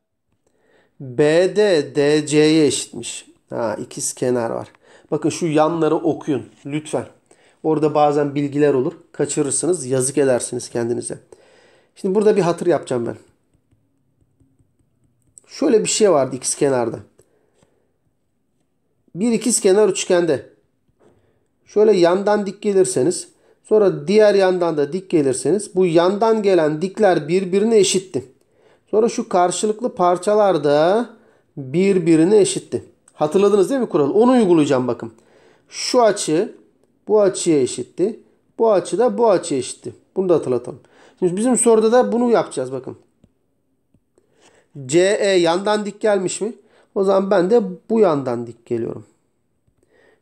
BD DC'ye eşitmiş. Ha ikiz kenar var. Bakın şu yanları okuyun lütfen. Orada bazen bilgiler olur. Kaçırırsınız. Yazık edersiniz kendinize. Şimdi burada bir hatır yapacağım ben. Şöyle bir şey vardı ikiz kenarda. Bir ikiz kenar üçgende. Şöyle yandan dik gelirseniz sonra diğer yandan da dik gelirseniz bu yandan gelen dikler birbirine eşitti. Sonra şu karşılıklı parçalar da birbirine eşitti. Hatırladınız değil mi kuralı? Onu uygulayacağım bakın. Şu açı bu açıya eşitti. Bu açı da bu açıya eşitti. Bunu da hatırlatalım. Şimdi bizim soruda da bunu yapacağız bakın. CE yandan dik gelmiş mi? O zaman ben de bu yandan dik geliyorum.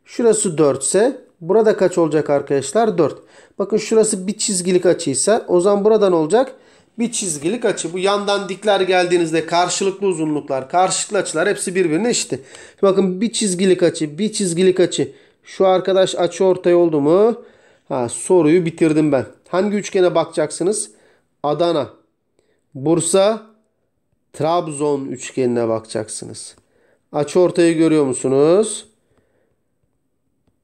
Şurası 4 ise burada kaç olacak arkadaşlar? 4. Bakın şurası bir çizgilik açıysa o zaman buradan olacak bir çizgilik açı. Bu yandan dikler geldiğinizde karşılıklı uzunluklar, karşılıklı açılar hepsi birbirine eşit. Bakın bir çizgilik açı, bir çizgilik açı. Şu arkadaş açı ortay oldu mu? Ha, soruyu bitirdim ben. Hangi üçgene bakacaksınız? Adana, Bursa, Trabzon üçgenine bakacaksınız. Açı ortayı görüyor musunuz?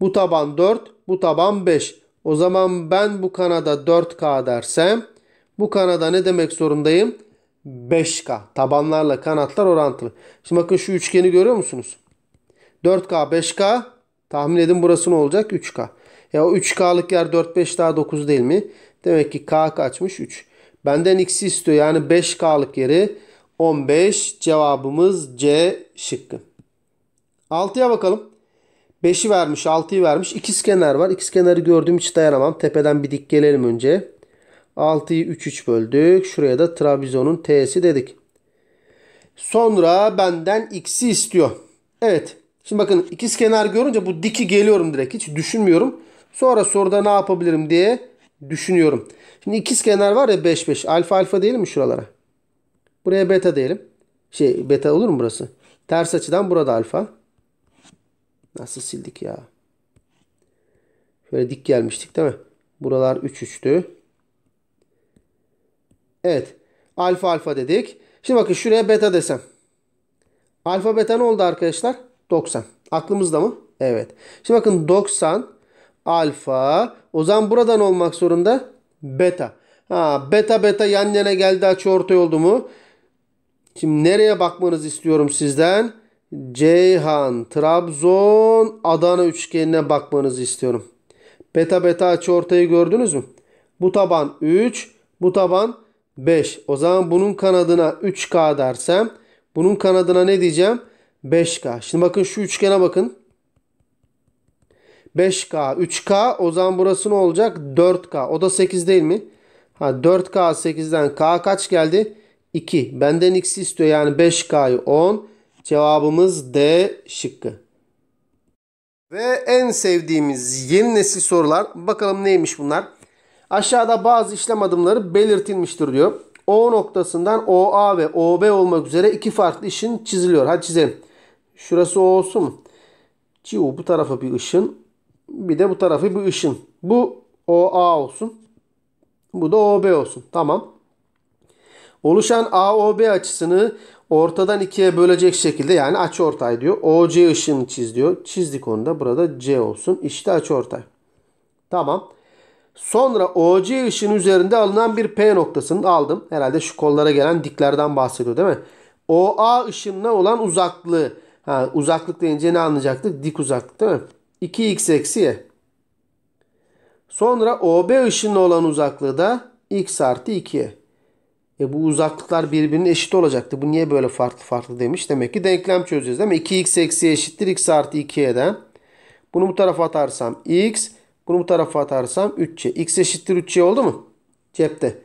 Bu taban 4, bu taban 5. O zaman ben bu kanada 4K dersem bu kanada ne demek zorundayım? 5K. Tabanlarla kanatlar orantılı. Şimdi bakın şu üçgeni görüyor musunuz? 4K, 5K. Tahmin edin burası ne olacak? 3K. Ya o 3K'lık yer 4, 5 daha 9 değil mi? Demek ki K kaçmış? 3. Benden x'i istiyor. Yani 5K'lık yeri 15. Cevabımız C şıkkı. 6'ya bakalım. 5'i vermiş, 6'yı vermiş. İkizkenar var. İkizkenarı gördüğüm hiç dayanamam. Tepeden bir dik gelelim önce. 6'yı 3 3 böldük. Şuraya da Trabzon'un T'si dedik. Sonra benden x'i istiyor. Evet. Şimdi bakın ikiz kenar görünce bu diki geliyorum direkt. Hiç düşünmüyorum. Sonra soruda ne yapabilirim diye düşünüyorum. Şimdi ikiz kenar var ya 5 5. Alfa alfa diyelim mi şuralara? Buraya beta diyelim. Şey beta olur mu burası? Ters açıdan burada alfa. Nasıl sildik ya? Şöyle dik gelmiştik değil mi? Buralar 3 3'tü. Evet. Alfa alfa dedik. Şimdi bakın şuraya beta desem. Alfa beta ne oldu arkadaşlar? 90. Aklımızda mı? Evet. Şimdi bakın 90 alfa. O zaman buradan olmak zorunda beta. Ha, beta beta yan yana geldi açı ortay oldu mu? Şimdi nereye bakmanızı istiyorum sizden? Ceyhan, Trabzon, Adana üçgenine bakmanızı istiyorum. Beta beta açı ortayı gördünüz mü? Bu taban 3, bu taban 5. O zaman bunun kanadına 3K dersem bunun kanadına ne diyeceğim? 5K. Şimdi bakın şu üçgene bakın. 5K, 3K o zaman burası ne olacak? 4K. O da 8 değil mi? Ha 4K 8'den K kaç geldi? 2. Benden X istiyor yani 5K'yı 10. Cevabımız D şıkkı. Ve en sevdiğimiz yeni nesil sorular. Bakalım neymiş bunlar? Aşağıda bazı işlem adımları belirtilmiştir diyor. O noktasından OA ve OB olmak üzere iki farklı ışın çiziliyor. Hadi çizelim. Şurası O olsun mu? bu tarafa bir ışın. Bir de bu tarafı bir ışın. Bu OA olsun. Bu da OB olsun. Tamam. Oluşan AOB açısını ortadan ikiye bölecek şekilde yani açı ortay diyor. OC ışığını çiz diyor. Çizdik onu da. Burada C olsun. İşte açı ortay. Tamam. Sonra OC ışığın üzerinde alınan bir P noktasını aldım. Herhalde şu kollara gelen diklerden bahsediyor değil mi? OA ışınına olan uzaklığı. Ha, uzaklık deyince ne anlayacaktık? Dik uzaklık değil mi? 2x eksi y. Sonra OB ışınına olan uzaklığı da x artı 2y. E bu uzaklıklar birbirine eşit olacaktı. Bu niye böyle farklı farklı demiş. Demek ki denklem çözeceğiz değil mi? 2x eksi eşittir x artı 2y'den. Bunu bu tarafa atarsam x. Bunu bu tarafa atarsam 3c. x eşittir 3c oldu mu? Cepte.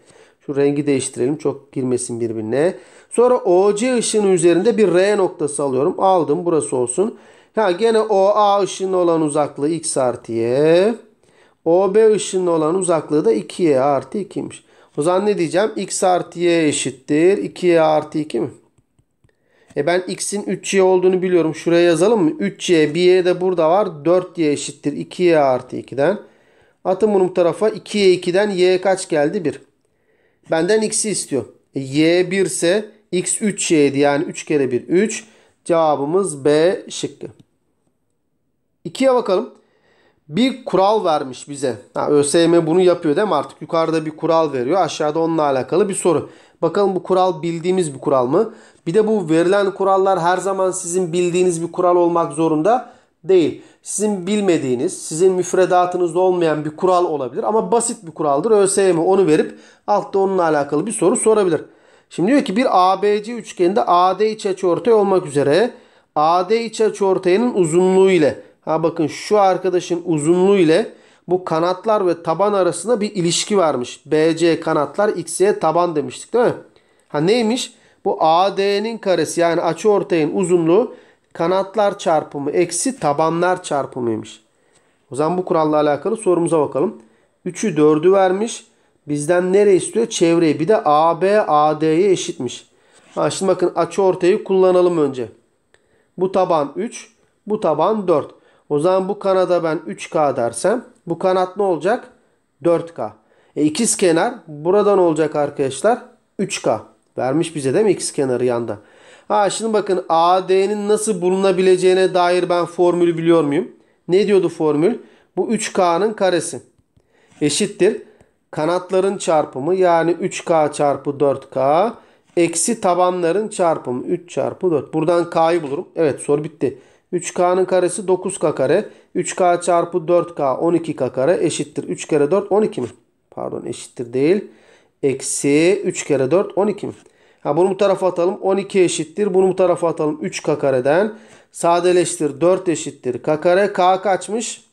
Şu rengi değiştirelim. Çok girmesin birbirine. Sonra OC ışığının üzerinde bir R noktası alıyorum. Aldım. Burası olsun. Ha gene OA ışığına olan uzaklığı x artı y. OB ışığına olan uzaklığı da 2y artı 2'ymiş. O zaman ne diyeceğim? x artı y eşittir. 2y artı 2 mi? E ben x'in 3y olduğunu biliyorum. Şuraya yazalım mı? 3y bir y de burada var. 4y eşittir. 2y artı 2'den. Atın bunu bu tarafa. 2y 2'den y kaç geldi? 1. Benden x'i istiyor. E, y 1 ise x 3y'di. Yani 3 kere 1 3. Cevabımız B şıkkı. 2'ye bakalım bir kural vermiş bize. Ha, ÖSYM bunu yapıyor değil mi? Artık yukarıda bir kural veriyor. Aşağıda onunla alakalı bir soru. Bakalım bu kural bildiğimiz bir kural mı? Bir de bu verilen kurallar her zaman sizin bildiğiniz bir kural olmak zorunda değil. Sizin bilmediğiniz, sizin müfredatınızda olmayan bir kural olabilir ama basit bir kuraldır. ÖSYM onu verip altta onunla alakalı bir soru sorabilir. Şimdi diyor ki bir ABC üçgeninde AD iç açıortay olmak üzere AD iç açıortayının uzunluğu ile Ha bakın şu arkadaşın uzunluğu ile bu kanatlar ve taban arasında bir ilişki varmış. BC kanatlar XY taban demiştik değil mi? Ha neymiş? Bu AD'nin karesi yani açı ortayın uzunluğu kanatlar çarpımı eksi tabanlar çarpımıymış. O zaman bu kuralla alakalı sorumuza bakalım. 3'ü 4'ü vermiş. Bizden nereye istiyor? Çevreyi. Bir de AB AD'ye eşitmiş. Ha şimdi bakın açı ortayı kullanalım önce. Bu taban 3. Bu taban 4. O zaman bu kanada ben 3K dersem bu kanat ne olacak? 4K. E ikiz kenar buradan olacak arkadaşlar 3K. Vermiş bize değil mi ikiz kenarı yanda? Ha şimdi bakın AD'nin nasıl bulunabileceğine dair ben formülü biliyor muyum? Ne diyordu formül? Bu 3K'nın karesi. Eşittir. Kanatların çarpımı yani 3K çarpı 4K eksi tabanların çarpımı 3 çarpı 4. Buradan K'yı bulurum. Evet soru bitti. 3K'nın karesi 9K kare. 3K çarpı 4K 12K kare eşittir. 3 kere 4 12 mi? Pardon eşittir değil. Eksi 3 kere 4 12 mi? Ha, bunu bu tarafa atalım. 12 eşittir. Bunu bu tarafa atalım. 3K kareden. Sadeleştir. 4 eşittir. K kare. K kaçmış?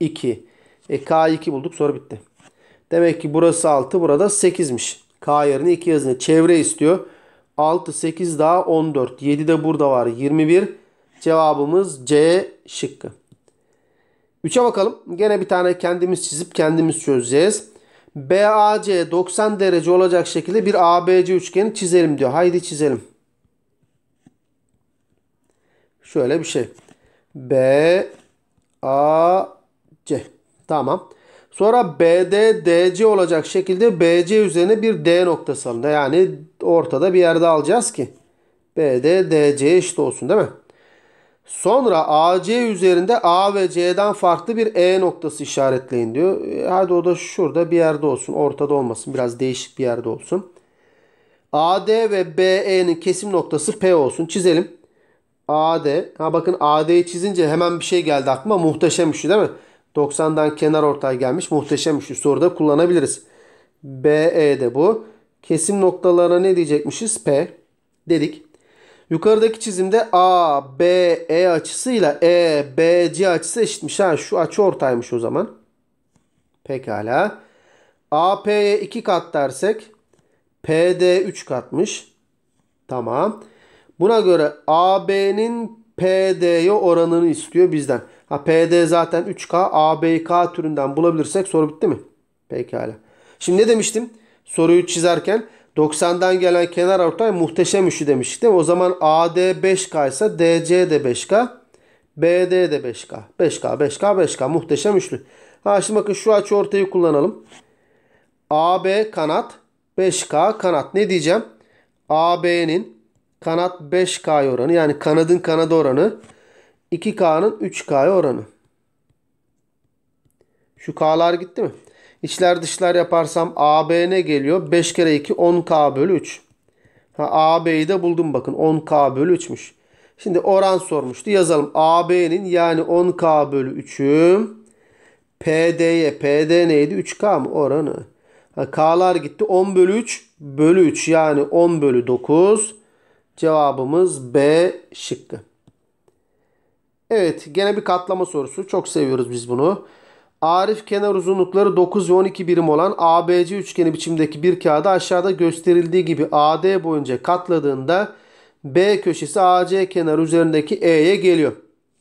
2. E K 2 bulduk. Soru bitti. Demek ki burası 6. Burada 8'miş. K yerine 2 yazın. Çevre istiyor. 6, 8 daha 14. 7 de burada var. 21. Cevabımız C şıkkı. 3'e bakalım. Gene bir tane kendimiz çizip kendimiz çözeceğiz. BAC 90 derece olacak şekilde bir ABC üçgeni çizelim diyor. Haydi çizelim. Şöyle bir şey. B A C. Tamam. Sonra BD DC olacak şekilde BC üzerine bir D noktası alın. Yani ortada bir yerde alacağız ki BD DC eşit olsun değil mi? Sonra AC üzerinde A ve C'den farklı bir E noktası işaretleyin diyor. E, hadi o da şurada bir yerde olsun. Ortada olmasın. Biraz değişik bir yerde olsun. AD ve BE'nin kesim noktası P olsun. Çizelim. AD. Ha bakın AD'yi çizince hemen bir şey geldi aklıma. Muhteşem üçlü değil mi? 90'dan kenar ortay gelmiş. Muhteşem üçlü soruda kullanabiliriz. BE de bu. Kesim noktalarına ne diyecekmişiz? P dedik. Yukarıdaki çizimde A, B, E açısıyla E, B, C açısı eşitmiş. Ha şu açı ortaymış o zaman. Pekala. AP'ye 2 kat dersek PD 3 katmış. Tamam. Buna göre AB'nin PD'ye oranını istiyor bizden. Ha PD zaten 3K. AB'yi K türünden bulabilirsek soru bitti mi? Pekala. Şimdi ne demiştim? Soruyu çizerken 90'dan gelen kenar ortay muhteşem üçlü demiştik değil mi? O zaman AD 5K ise DC de 5K. BD de 5K. 5K, 5K, 5K. Muhteşem üçlü. Ha şimdi bakın şu açı ortayı kullanalım. AB kanat 5K kanat. Ne diyeceğim? AB'nin kanat 5K oranı yani kanadın kanadı oranı 2K'nın 3K oranı. Şu K'lar gitti mi? İçler dışlar yaparsam AB ne geliyor? 5 kere 2 10K bölü 3. Ha, AB'yi de buldum bakın 10K bölü 3'müş. Şimdi oran sormuştu. Yazalım. AB'nin yani 10K bölü 3'üm PD'ye PD neydi? 3K mı? Oranı. K'lar gitti. 10 bölü 3 bölü 3 yani 10 bölü 9. Cevabımız B şıkkı. Evet gene bir katlama sorusu. Çok seviyoruz biz bunu. Arif kenar uzunlukları 9 ve 12 birim olan ABC üçgeni biçimdeki bir kağıdı aşağıda gösterildiği gibi AD boyunca katladığında B köşesi AC kenar üzerindeki E'ye geliyor.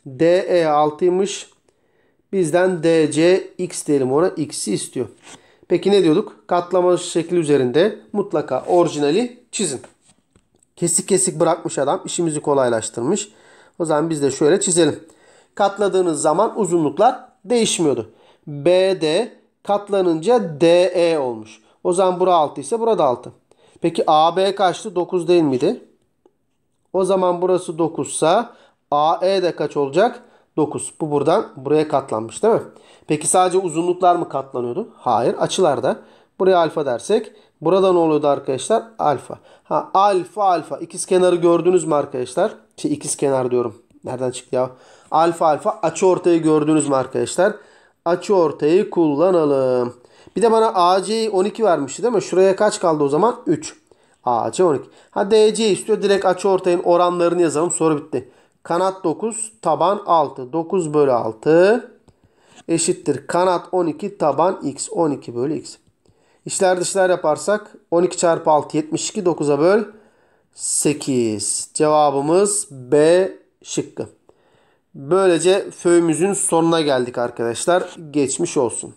DE 6'ymış. Bizden DC X diyelim ona X'i istiyor. Peki ne diyorduk? Katlama şekli üzerinde mutlaka orijinali çizin. Kesik kesik bırakmış adam. işimizi kolaylaştırmış. O zaman biz de şöyle çizelim. Katladığınız zaman uzunluklar değişmiyordu. BD katlanınca DE olmuş. O zaman bura 6 ise burada 6. Peki AB kaçtı? 9 değil miydi? O zaman burası 9 ise AE de kaç olacak? 9. Bu buradan buraya katlanmış değil mi? Peki sadece uzunluklar mı katlanıyordu? Hayır. Açılarda. Buraya alfa dersek. Burada ne oluyordu arkadaşlar? Alfa. Ha alfa alfa. İkiz kenarı gördünüz mü arkadaşlar? Şey ikiz kenar diyorum. Nereden çıktı ya? Alfa alfa açı ortayı gördünüz mü arkadaşlar? Açı ortayı kullanalım. Bir de bana AC 12 vermişti değil mi? Şuraya kaç kaldı o zaman? 3. AC 12. Ha DC istiyor. Direkt açı ortayın oranlarını yazalım. Soru bitti. Kanat 9, taban 6. 9 bölü 6 eşittir. Kanat 12, taban x. 12 bölü x. İşler dışlar yaparsak 12 çarpı 6 72 9'a böl 8. Cevabımız B şıkkı. Böylece föyümüzün sonuna geldik arkadaşlar. Geçmiş olsun.